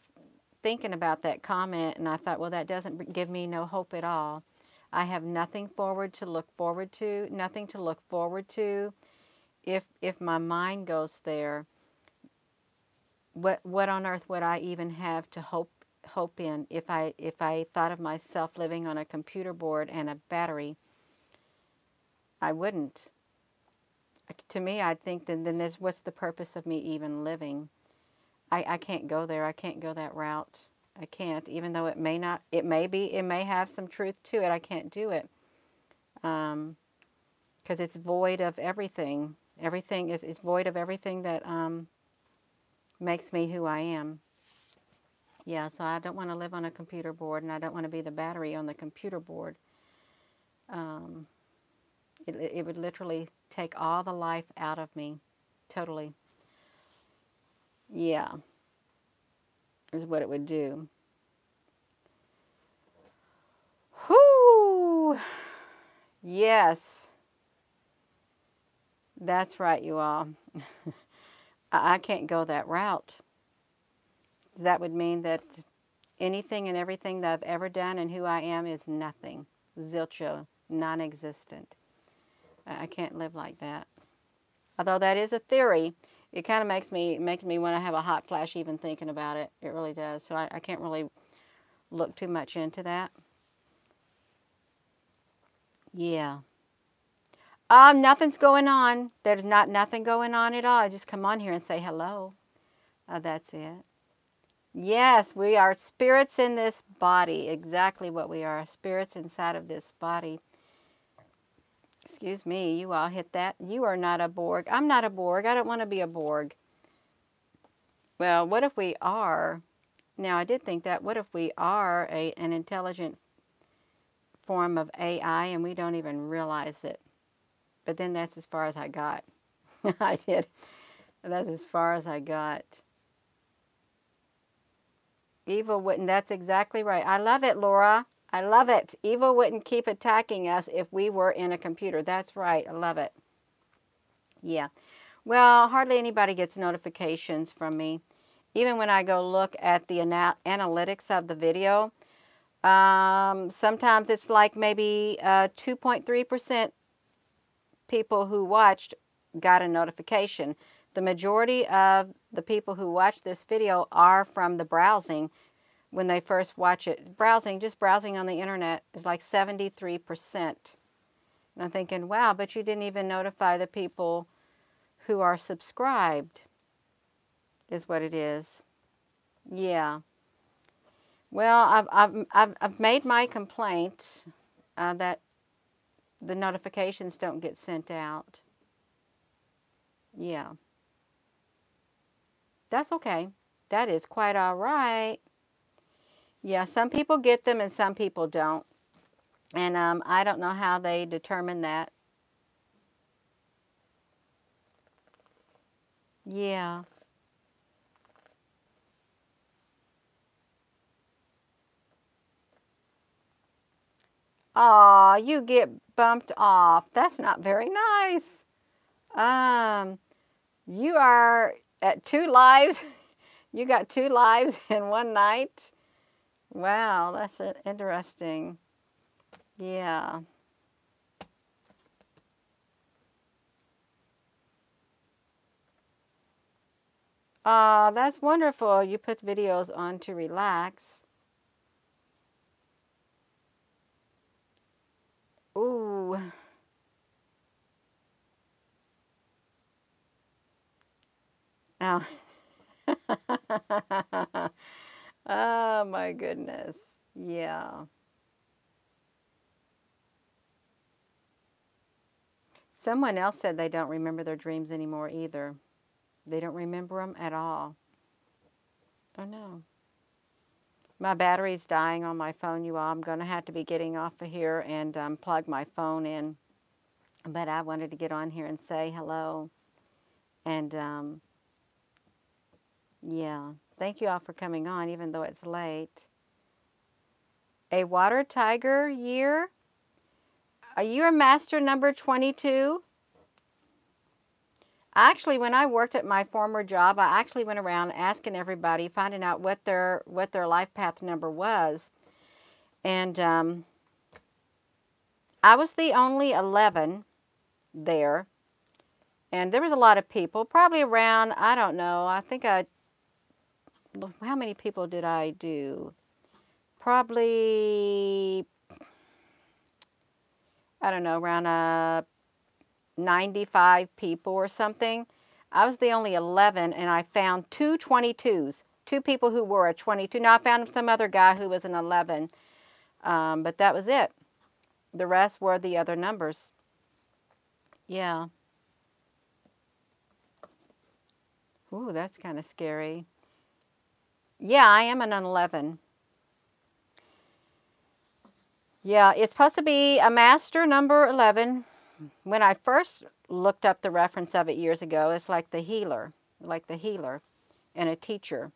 thinking about that comment and I thought, well, that doesn't give me no hope at all. I have nothing forward to look forward to, nothing to look forward to. If, if my mind goes there, what, what on earth would I even have to hope hope in if I if I thought of myself living on a computer board and a battery. I wouldn't. To me, I'd think then then there's what's the purpose of me even living? I, I can't go there. I can't go that route. I can't, even though it may not, it may be, it may have some truth to it. I can't do it. Um, because it's void of everything. Everything is it's void of everything that um, makes me who I am. Yeah, so I don't want to live on a computer board, and I don't want to be the battery on the computer board. Um, it, it would literally take all the life out of me, totally. Yeah is what it would do. Whoo! Yes. That's right, you all. I can't go that route. That would mean that anything and everything that I've ever done and who I am is nothing. Zilcho, non-existent. I can't live like that. Although that is a theory, it kind of makes me makes me want to have a hot flash even thinking about it. It really does. So I, I can't really look too much into that. Yeah. Um, nothing's going on. There's not nothing going on at all. I just come on here and say hello. Uh, that's it. Yes, we are spirits in this body. Exactly what we are. Spirits inside of this body. Excuse me, you all hit that. You are not a Borg. I'm not a Borg. I don't want to be a Borg. Well, what if we are? Now, I did think that. What if we are a, an intelligent form of AI and we don't even realize it? But then that's as far as I got. I did. That's as far as I got. Evil wouldn't, that's exactly right. I love it, Laura. I love it. Evil wouldn't keep attacking us if we were in a computer. That's right. I love it. Yeah. Well, hardly anybody gets notifications from me. Even when I go look at the ana analytics of the video, um, sometimes it's like maybe 2.3% uh, people who watched got a notification. The majority of the people who watch this video are from the browsing when they first watch it. Browsing, just browsing on the internet is like 73%. And I'm thinking, wow, but you didn't even notify the people who are subscribed, is what it is. Yeah. Well, I've, I've, I've, made my complaint uh, that the notifications don't get sent out. Yeah. That's okay. That is quite all right. Yeah, some people get them and some people don't. And um, I don't know how they determine that. Yeah. Aw, you get bumped off. That's not very nice. Um, you are at two lives. you got two lives in one night. Wow, that's interesting. Yeah. Ah, that's wonderful. You put videos on to relax. Ooh. Oh. oh my goodness. Yeah. Someone else said they don't remember their dreams anymore either. They don't remember them at all. Oh no. My battery's dying on my phone, you all. I'm going to have to be getting off of here and um, plug my phone in. But I wanted to get on here and say hello. And um, yeah, thank you all for coming on, even though it's late. A water tiger year. Are you a master number 22? Actually, when I worked at my former job, I actually went around asking everybody, finding out what their what their life path number was, and um, I was the only 11 there, and there was a lot of people, probably around I don't know. I think I how many people did I do? Probably I don't know around a 95 people or something. I was the only 11, and I found two 22s, two people who were a 22. Now, I found some other guy who was an 11, um, but that was it. The rest were the other numbers. Yeah. Ooh, that's kind of scary. Yeah, I am an 11. Yeah, it's supposed to be a master number 11 when I first looked up the reference of it years ago, it's like the healer, like the healer and a teacher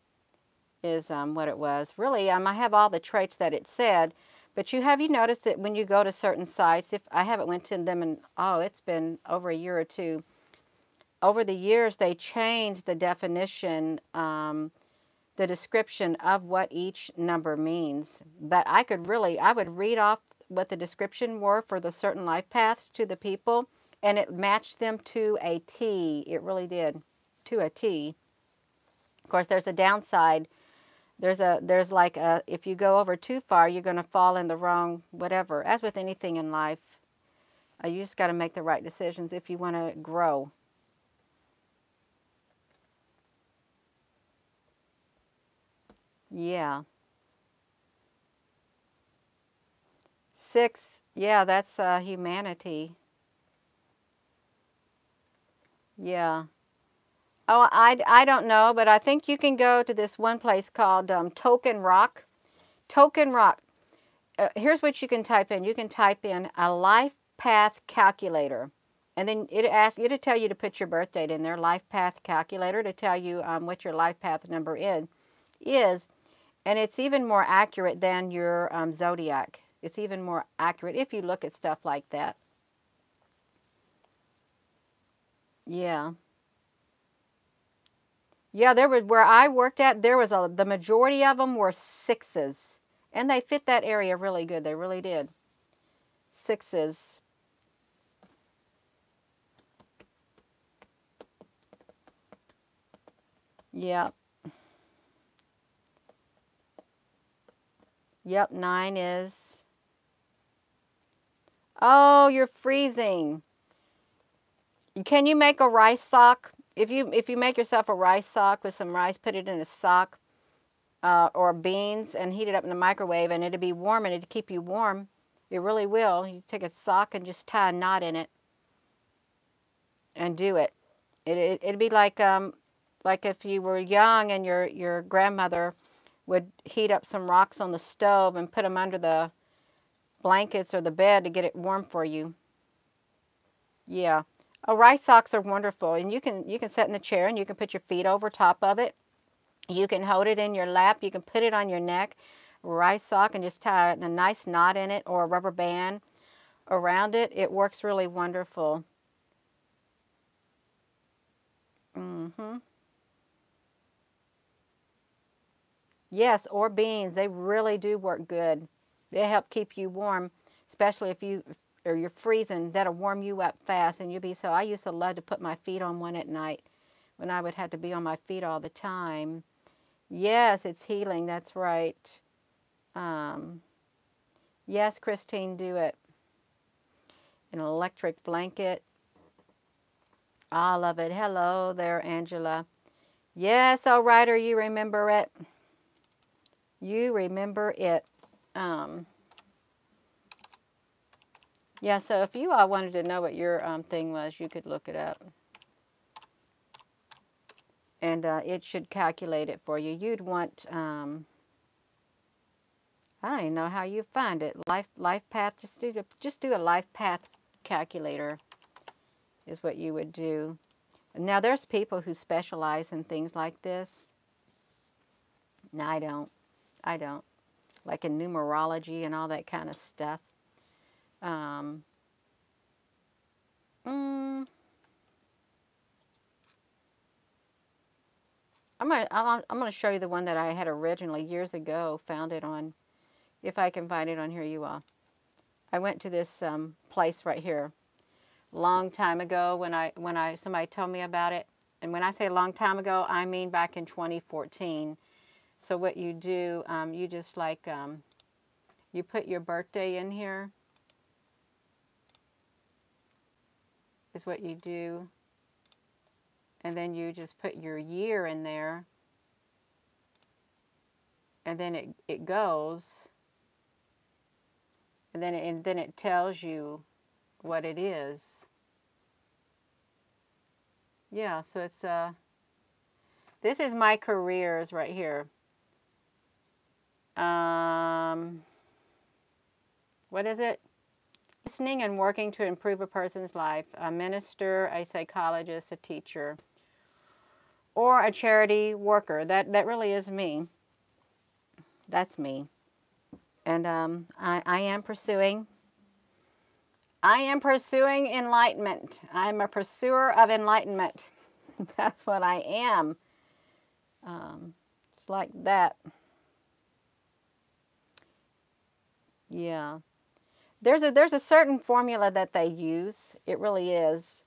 is um, what it was. Really, um, I have all the traits that it said, but you have you noticed that when you go to certain sites, if I haven't went to them and oh, it's been over a year or two. Over the years, they changed the definition, um, the description of what each number means. But I could really, I would read off what the description were for the certain life paths to the people, and it matched them to a T. It really did, to a T. Of course, there's a downside. There's a there's like a if you go over too far, you're going to fall in the wrong whatever. As with anything in life, uh, you just got to make the right decisions if you want to grow. Yeah. Six, yeah, that's uh, humanity. Yeah. Oh, I, I don't know, but I think you can go to this one place called um, Token Rock. Token Rock. Uh, here's what you can type in. You can type in a life path calculator. And then it asks you to tell you to put your birth date in there, life path calculator to tell you um, what your life path number is, is. And it's even more accurate than your um, zodiac. It's even more accurate if you look at stuff like that. Yeah. Yeah, there was where I worked at. There was a the majority of them were sixes, and they fit that area really good. They really did. Sixes. Yep. Yep, nine is. Oh, you're freezing. Can you make a rice sock? If you if you make yourself a rice sock with some rice, put it in a sock uh, or beans and heat it up in the microwave and it'll be warm and it'll keep you warm. It really will. You take a sock and just tie a knot in it and do it. It, it it'd be like um like if you were young and your your grandmother would heat up some rocks on the stove and put them under the blankets or the bed to get it warm for you. Yeah. Oh, rice socks are wonderful, and you can you can sit in the chair and you can put your feet over top of it. You can hold it in your lap. You can put it on your neck. Rice sock and just tie a nice knot in it or a rubber band around it. It works really wonderful. Mm-hmm. Yes, or beans. They really do work good. They help keep you warm, especially if you or you're freezing. That'll warm you up fast, and you'll be so. I used to love to put my feet on one at night when I would have to be on my feet all the time. Yes, it's healing. That's right. Um, yes, Christine, do it. An electric blanket. I love it. Hello there, Angela. Yes, all right, or you remember it. You remember it. Um, yeah, so if you all wanted to know what your um, thing was, you could look it up. And uh, it should calculate it for you. You'd want, um, I don't even know how you find it. Life life path, just do, just do a life path calculator is what you would do. Now, there's people who specialize in things like this. No, I don't. I don't. Like in numerology and all that kind of stuff. Um, mm, I'm gonna I'm gonna show you the one that I had originally years ago. Found it on, if I can find it on here, you all. I went to this um, place right here, long time ago when I when I somebody told me about it. And when I say long time ago, I mean back in 2014. So what you do, um, you just like, um, you put your birthday in here. Is what you do. And then you just put your year in there. And then it, it goes. And then it, and then it tells you what it is. Yeah, so it's, uh, this is my careers right here. Um, what is it? Listening and working to improve a person's life. A minister, a psychologist, a teacher, or a charity worker. That, that really is me. That's me. And um, I, I am pursuing I am pursuing enlightenment. I'm a pursuer of enlightenment. That's what I am. Um, it's like that. Yeah. There's a there's a certain formula that they use. It really is.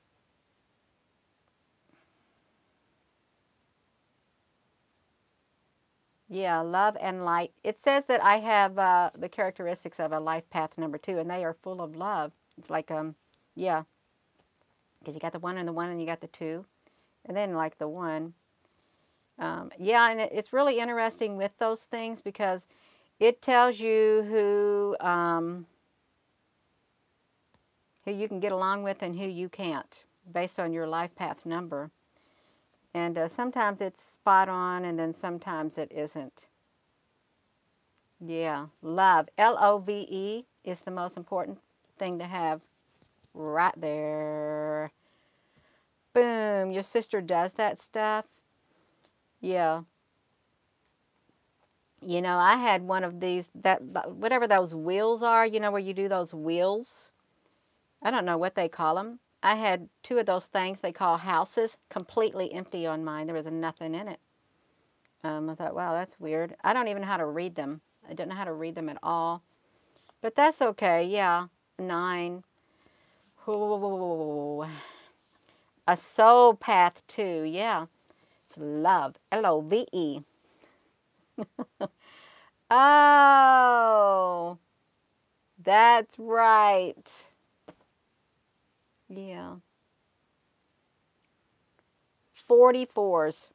Yeah, love and light. It says that I have uh, the characteristics of a life path number two, and they are full of love. It's like, um, yeah, because you got the one and the one, and you got the two, and then like the one. Um, yeah, and it, it's really interesting with those things because it tells you who um, who you can get along with and who you can't based on your life path number. And uh, sometimes it's spot on and then sometimes it isn't. Yeah, love. L-O-V-E is the most important thing to have. right there. Boom. Your sister does that stuff. Yeah. You know, I had one of these, that whatever those wheels are, you know, where you do those wheels. I don't know what they call them. I had two of those things they call houses completely empty on mine. There was nothing in it. Um, I thought, wow, that's weird. I don't even know how to read them. I don't know how to read them at all. But that's okay. Yeah, nine. Ooh. A soul path too. Yeah, it's love. L-O-V-E. oh, that's right. Yeah. 44s.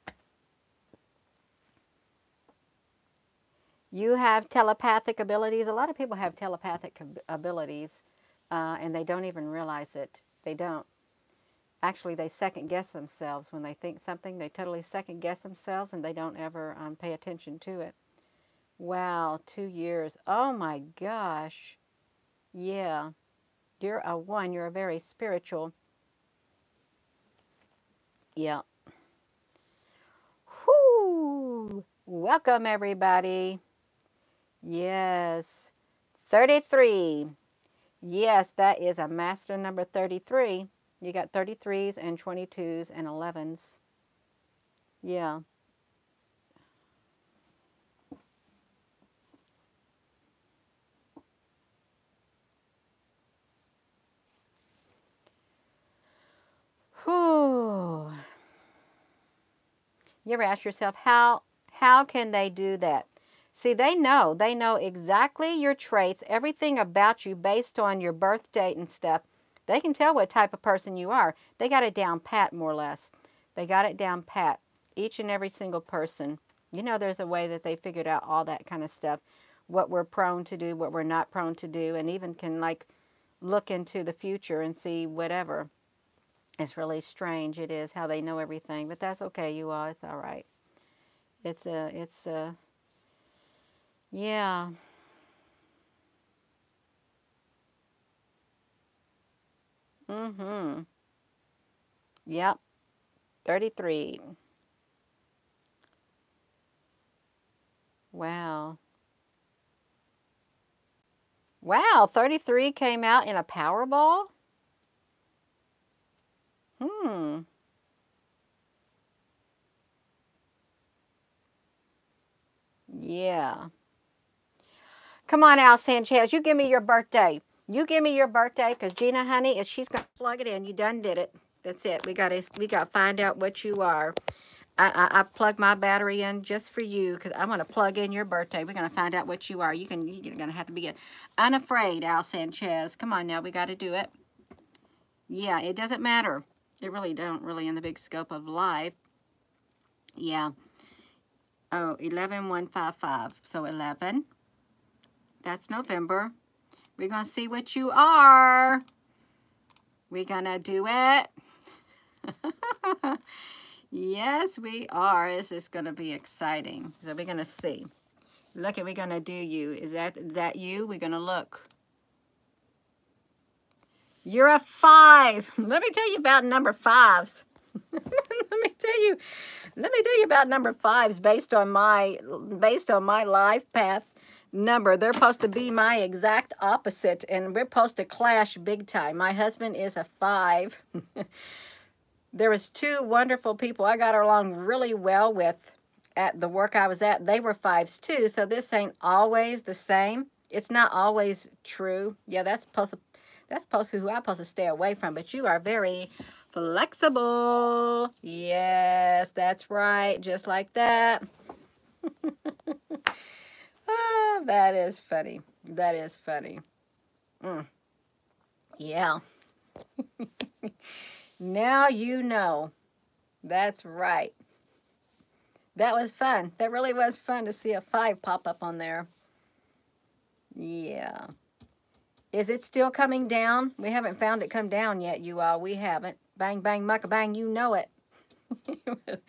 You have telepathic abilities. A lot of people have telepathic abilities uh, and they don't even realize it. They don't. Actually, they second guess themselves. When they think something, they totally second guess themselves and they don't ever um, pay attention to it. Wow, two years. Oh my gosh. Yeah. You're a one. You're a very spiritual. Yeah. Whoo! Welcome, everybody. Yes. 33. Yes, that is a master number 33. You got 33s and 22s and 11s. Yeah. You ever ask yourself, how, how can they do that? See, they know. They know exactly your traits, everything about you based on your birth date and stuff. They can tell what type of person you are. They got it down pat, more or less. They got it down pat. Each and every single person. You know, there's a way that they figured out all that kind of stuff. What we're prone to do, what we're not prone to do, and even can, like, look into the future and see whatever. It's really strange. It is how they know everything, but that's okay, you all. It's all right. It's a, it's a, yeah. Mm-hmm. Yep. 33. Wow. Wow, 33 came out in a Powerball? Hmm. Yeah. Come on, Al Sanchez. You give me your birthday. You give me your birthday because Gina, honey, is she's going to plug it in. You done did it. That's it. We got to we got to find out what you are. I, I, I plug my battery in just for you because I want to plug in your birthday. We're going to find out what you are. You can, you're going to have to be unafraid, Al Sanchez. Come on now. We got to do it. Yeah, it doesn't matter. It really don't, really, in the big scope of life. Yeah. Oh, 11155. So 11. That's November. We're going to see what you are. We're going to do it. yes, we are. This is going to be exciting. So we're going to see. Look at, we're going to do you. Is that, that you? We're going to look. You're a five. Let me tell you about number fives. let me tell you, let me tell you about number fives based on my based on my life path number. They're supposed to be my exact opposite, and we're supposed to clash big time. My husband is a five. there was two wonderful people I got along really well with at the work I was at. They were fives too, so this ain't always the same. It's not always true. Yeah, that's supposed to that's supposed to who I'm supposed to stay away from. But you are very flexible. Yes, that's right. Just like that. ah, that is funny. That is funny. Mm. Yeah. now you know. That's right. That was fun. That really was fun to see a five pop up on there. Yeah. Is it still coming down? We haven't found it come down yet, you all. We haven't. Bang, bang, mucka, bang, you know it.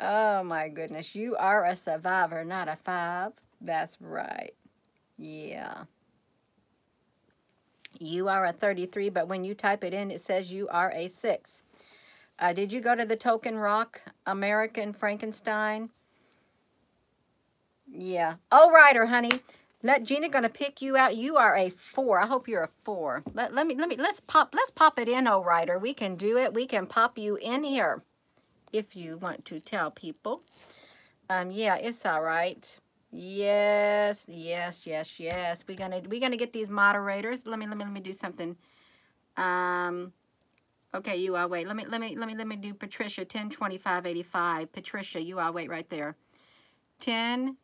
oh, my goodness. You are a survivor, not a five. That's right. Yeah. You are a 33, but when you type it in, it says you are a 6. Uh, did you go to the Token Rock American Frankenstein? Yeah. Oh, Ryder, honey. Let Gina gonna pick you out. You are a four. I hope you're a four. Let, let me let me let's pop let's pop it in, oh Ryder. We can do it. We can pop you in here if you want to tell people. Um, yeah, it's all right. Yes, yes, yes, yes. We're gonna we're gonna get these moderators. Let me let me let me do something. Um okay, you are wait. Let me let me let me let me do Patricia 10 25 85. Patricia, you are wait right there. 10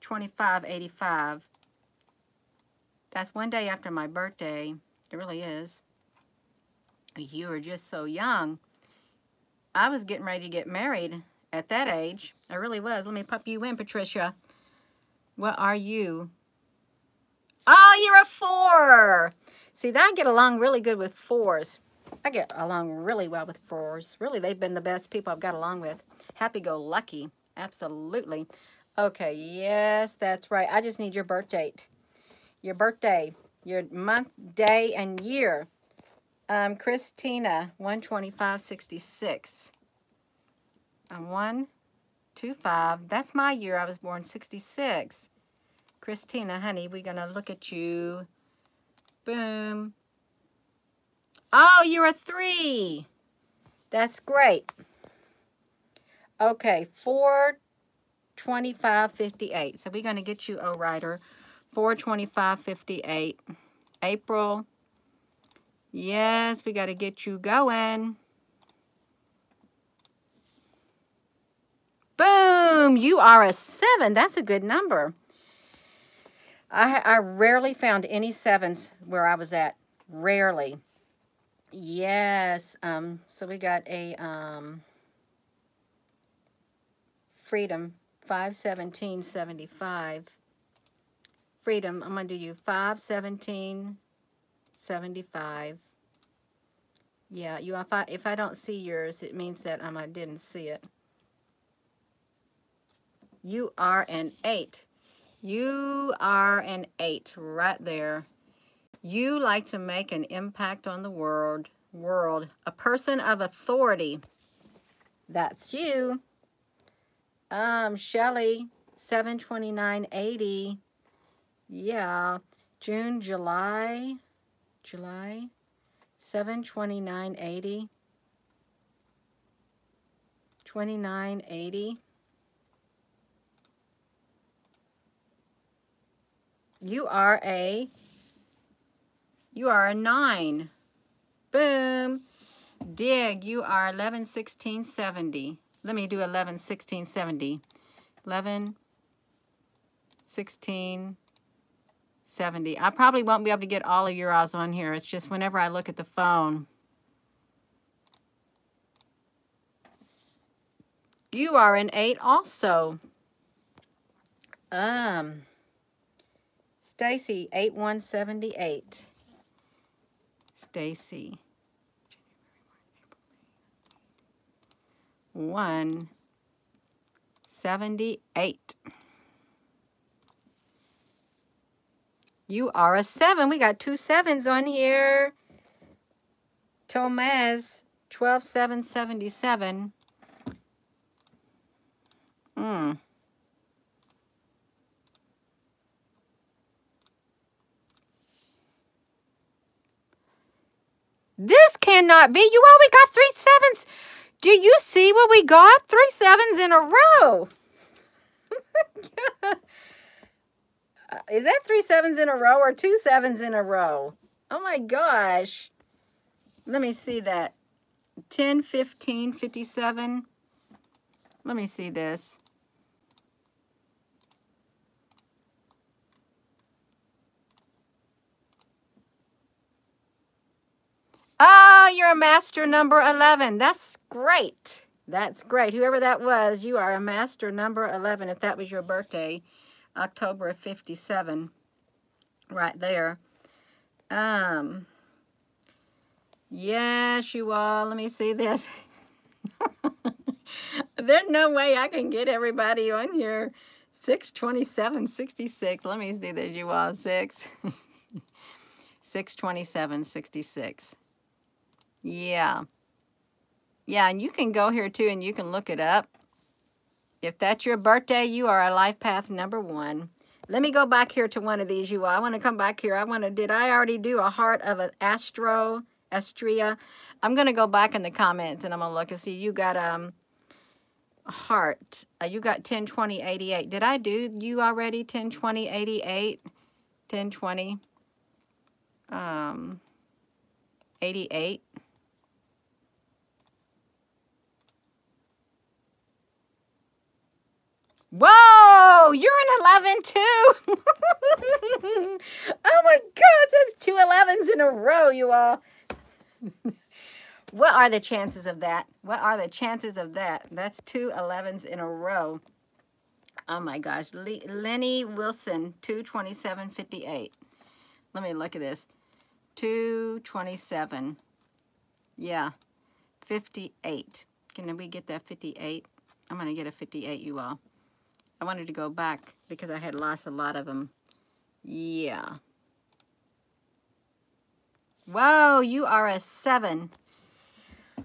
25 85. That's one day after my birthday. It really is. You are just so young. I was getting ready to get married at that age. I really was. Let me pop you in, Patricia. What are you? Oh, you're a four. See, I get along really good with fours. I get along really well with fours. Really, they've been the best people I've got along with. Happy-go-lucky. Absolutely. Okay, yes, that's right. I just need your birth date. Your birthday. Your month, day, and year. Um, Christina, 12566. I'm 125. That's my year. I was born 66. Christina, honey, we're going to look at you. Boom. Oh, you're a 3. That's great. Okay, 42558. So we're going to get you, O Rider. 42558. April Yes, we got to get you going. Boom! You are a seven. That's a good number. I, I rarely found any sevens where I was at. Rarely. Yes. Um, so we got a um, Freedom 517.75. Freedom, I'm going to do you 517 75. Yeah, you if I if I don't see yours, it means that um I didn't see it. You are an 8. You are an 8 right there. You like to make an impact on the world. World, a person of authority. That's you. Um, Shelly, 729.80. Yeah, June, July. July 7 29 you are a you are a 9 boom dig you are 11 16 70 let me do 11 16 70 11 16 70. I probably won't be able to get all of your eyes on here. It's just whenever I look at the phone. You are an 8 also. Um, Stacy, 8178. Stacy. 178. You are a seven. We got two sevens on here. Tomaz, 12777. Hmm. This cannot be. You all we got three sevens. Do you see what we got? Three sevens in a row. Is that three sevens in a row or two sevens in a row? Oh my gosh. Let me see that. 10, 15, 57. Let me see this. Oh, you're a master number 11. That's great. That's great. Whoever that was, you are a master number 11 if that was your birthday. October of 57 right there. Um, yes, you all. Let me see this. There's no way I can get everybody on here. 627, 66. Let me see this, you all. 6. 627, 66. Yeah. Yeah, and you can go here too and you can look it up. If that's your birthday, you are a life path number one. Let me go back here to one of these, you all. I want to come back here. I want to, did I already do a heart of an astro, astria? I'm going to go back in the comments and I'm going to look and see. You got um, a heart. Uh, you got 10, 20, 88. Did I do you already 10, 20, 88? 10, 20, um, 88. Whoa, you're an 11 too. oh my God, that's two 11s in a row, you all. what are the chances of that? What are the chances of that? That's two 11s in a row. Oh my gosh, Le Lenny Wilson, 227.58. Let me look at this. 227. Yeah, 58. Can we get that 58? I'm going to get a 58, you all. I wanted to go back because I had lost a lot of them. Yeah. Whoa, you are a 7.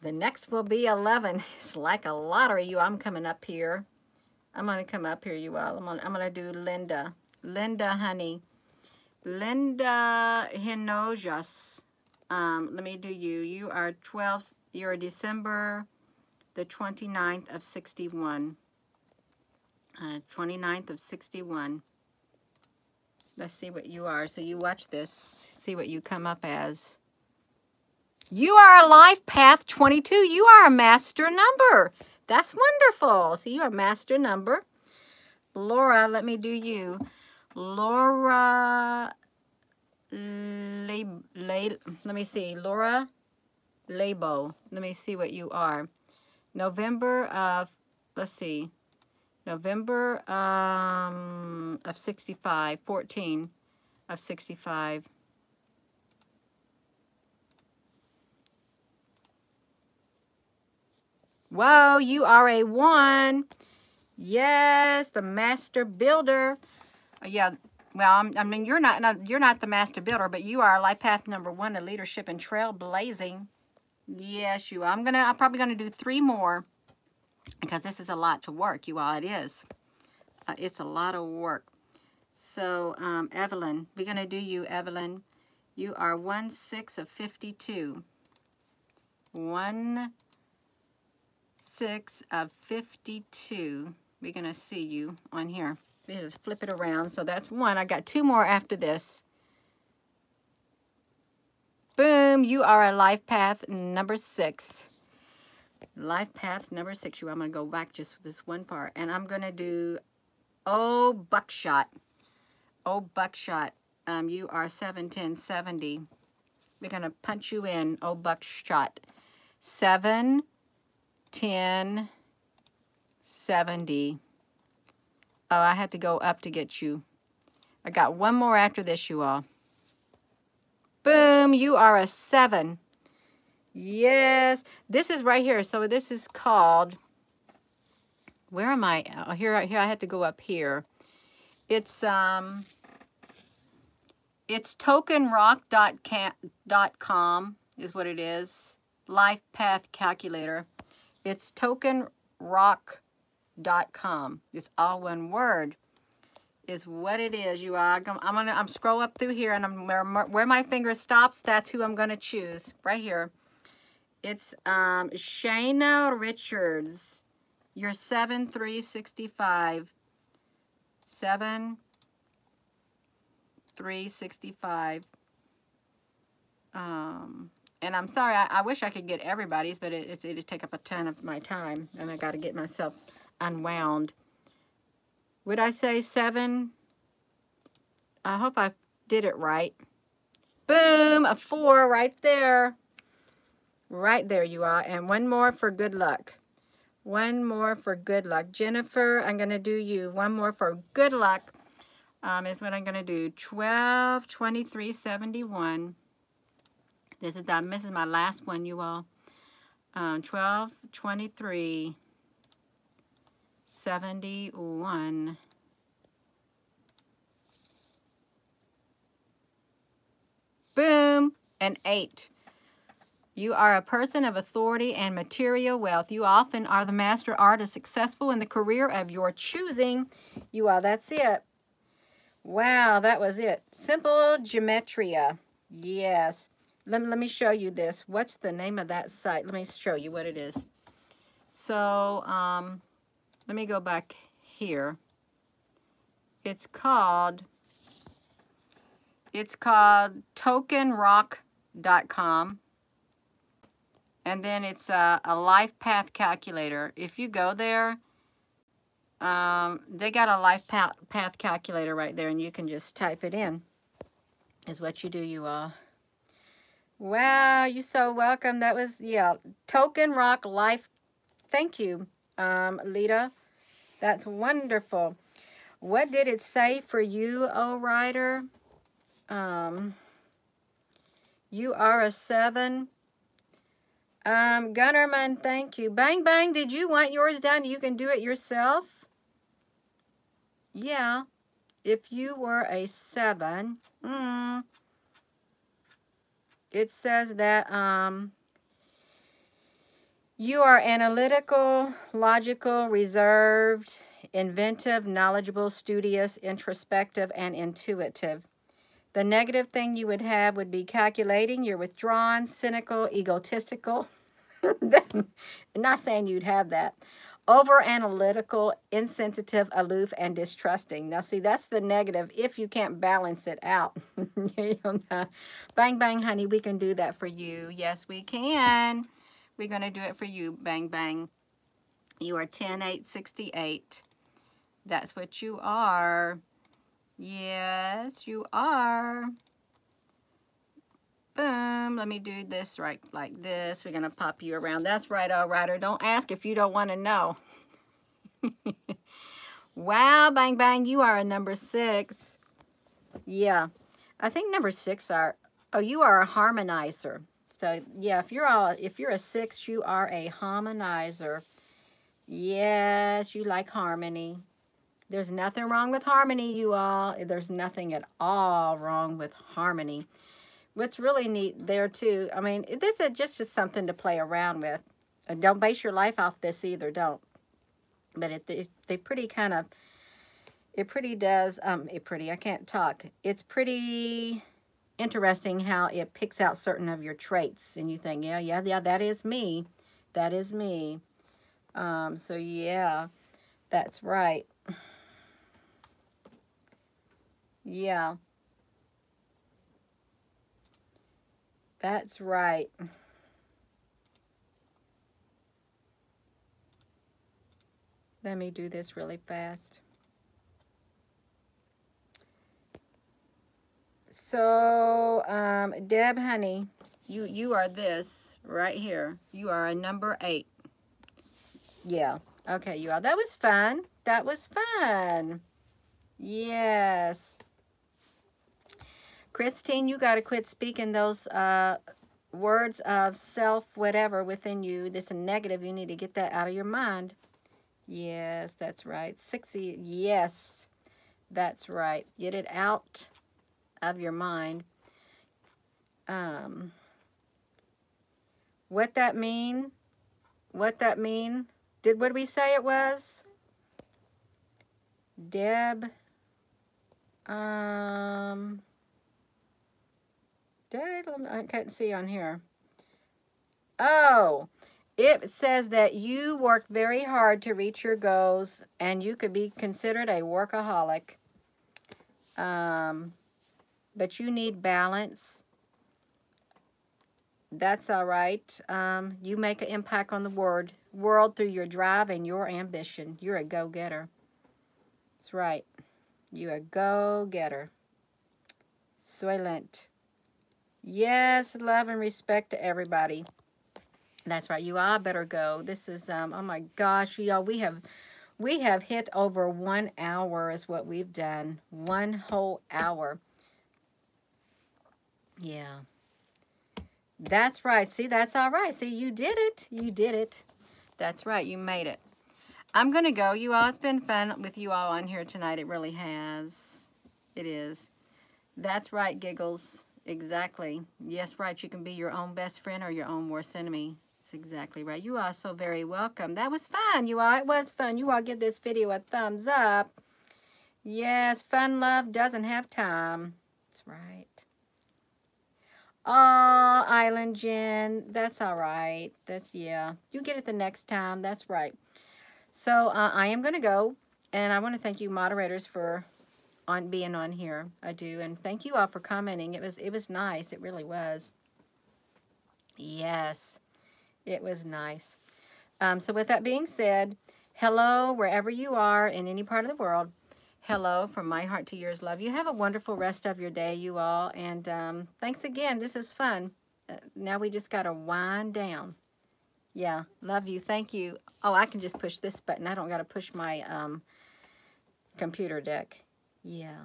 The next will be 11. It's like a lottery, you. I'm coming up here. I'm going to come up here, you all. I'm going I'm to do Linda. Linda, honey. Linda Hinojas. Um, let me do you. You are 12. You're December the 29th of 61. Uh, 29th of 61. Let's see what you are. So you watch this. See what you come up as. You are a life path 22. You are a master number. That's wonderful. So you are a master number. Laura, let me do you. Laura, Le, Le, let me see. Laura Labo. Let me see what you are. November of, let's see, November um, of 65, 14 of 65. Whoa, you are a one. Yes, the master builder. Uh, yeah, well, i mean, you're not, you're not the master builder, but you are life path number one of leadership and trailblazing. Yes, you. I'm gonna. I'm probably gonna do three more because this is a lot to work, you all. It is. Uh, it's a lot of work. So, um, Evelyn, we're gonna do you, Evelyn. You are one six of fifty-two. One six of fifty-two. We're gonna see you on here. We're gonna flip it around. So that's one. I got two more after this. Boom, you are a life path number six. Life path number six. You, I'm going to go back just this one part. And I'm going to do, oh, buckshot. Oh, buckshot. Um, you are 71070. We're going to punch you in, oh, buckshot. 7, 10, 70. Oh, I had to go up to get you. I got one more after this, you all. Boom, you are a seven. Yes, this is right here. So this is called, where am I? Oh, here, here I had to go up here. It's, um, it's tokenrock.com is what it is. Life Path Calculator. It's tokenrock.com. It's all one word is what it is, you are. I'm gonna I'm scroll up through here and I'm where, where my finger stops, that's who I'm gonna choose. Right here. It's um Shayna Richards. You're 7 365. 7 365. Um and I'm sorry, I, I wish I could get everybody's, but it, it, it'd take up a ton of my time, and I got to get myself unwound. Would I say seven? I hope I did it right. Boom, a four right there. Right there you are. And one more for good luck. One more for good luck. Jennifer, I'm going to do you. One more for good luck um, is what I'm going to do. 12, 23, 71. This is, that, this is my last one, you all. Um, 12, 23, 71. Boom! An 8. You are a person of authority and material wealth. You often are the master artist successful in the career of your choosing. You are. That's it. Wow, that was it. Simple gematria. Yes. Let, let me show you this. What's the name of that site? Let me show you what it is. So, um, let me go back here. It's called, it's called tokenrock.com and then it's a, a life path calculator. If you go there, um, they got a life path, calculator right there, and you can just type it in, is what you do, you all. Wow, you're so welcome. That was, yeah, Token Rock Life. Thank you, um, Lita. That's wonderful. What did it say for you, oh writer? Um, you are a seven. Um, Gunnerman, thank you. Bang Bang, did you want yours done? You can do it yourself. Yeah. If you were a seven, mm, it says that um, you are analytical, logical, reserved, inventive, knowledgeable, studious, introspective, and intuitive. The negative thing you would have would be calculating, you're withdrawn, cynical, egotistical, not saying you'd have that. Over analytical, insensitive, aloof, and distrusting. Now, see, that's the negative if you can't balance it out. bang, bang, honey, we can do that for you. Yes, we can. We're going to do it for you. Bang, bang. You are 10, 8, 68. That's what you are. Yes, you are boom, let me do this right like this. We're going to pop you around. That's right, all righter. Don't ask if you don't want to know. wow, bang, bang, you are a number six. Yeah, I think number six are, oh, you are a harmonizer. So, yeah, if you're all, if you're a six, you are a harmonizer. Yes, you like harmony. There's nothing wrong with harmony, you all. There's nothing at all wrong with harmony what's really neat there too, I mean, this is just, just something to play around with. And don't base your life off this either, don't. But it, it they pretty kind of, it pretty does, um, it pretty, I can't talk. It's pretty interesting how it picks out certain of your traits. And you think, yeah, yeah, yeah, that is me. That is me. Um, so yeah, that's right. Yeah. That's right. Let me do this really fast. So, um, Deb, honey, you, you are this right here. You are a number eight. Yeah. Okay, you are. That was fun. That was fun. Yes. Christine, you got to quit speaking those uh, words of self whatever within you. That's a negative. You need to get that out of your mind. Yes, that's right. 60, yes, that's right. Get it out of your mind. Um, what that mean? What that mean? Did what did we say it was? Deb. Um, did I, I can't see on here. Oh, it says that you work very hard to reach your goals and you could be considered a workaholic. Um, but you need balance. That's all right. Um, you make an impact on the world, world through your drive and your ambition. You're a go-getter. That's right. You're a go-getter. Soylent. Yes, love and respect to everybody. That's right. You all better go. This is, um, oh my gosh, y'all, we have, we have hit over one hour is what we've done. One whole hour. Yeah. That's right. See, that's all right. See, you did it. You did it. That's right. You made it. I'm going to go. You all, it's been fun with you all on here tonight. It really has. It is. That's right, Giggles. Exactly. Yes, right. You can be your own best friend or your own worst enemy. That's exactly right. You are so very welcome. That was fun, you all. It was fun. You all give this video a thumbs up. Yes, fun love doesn't have time. That's right. Oh, Island Jen. That's all right. That's, yeah. You get it the next time. That's right. So uh, I am going to go. And I want to thank you moderators for on being on here. I do. And thank you all for commenting. It was it was nice. It really was. Yes. It was nice. Um, so with that being said, hello wherever you are in any part of the world. Hello from my heart to yours, love. You have a wonderful rest of your day, you all. And um, thanks again. This is fun. Uh, now we just got to wind down. Yeah, love you. Thank you. Oh, I can just push this button. I don't got to push my um, computer deck. Yeah.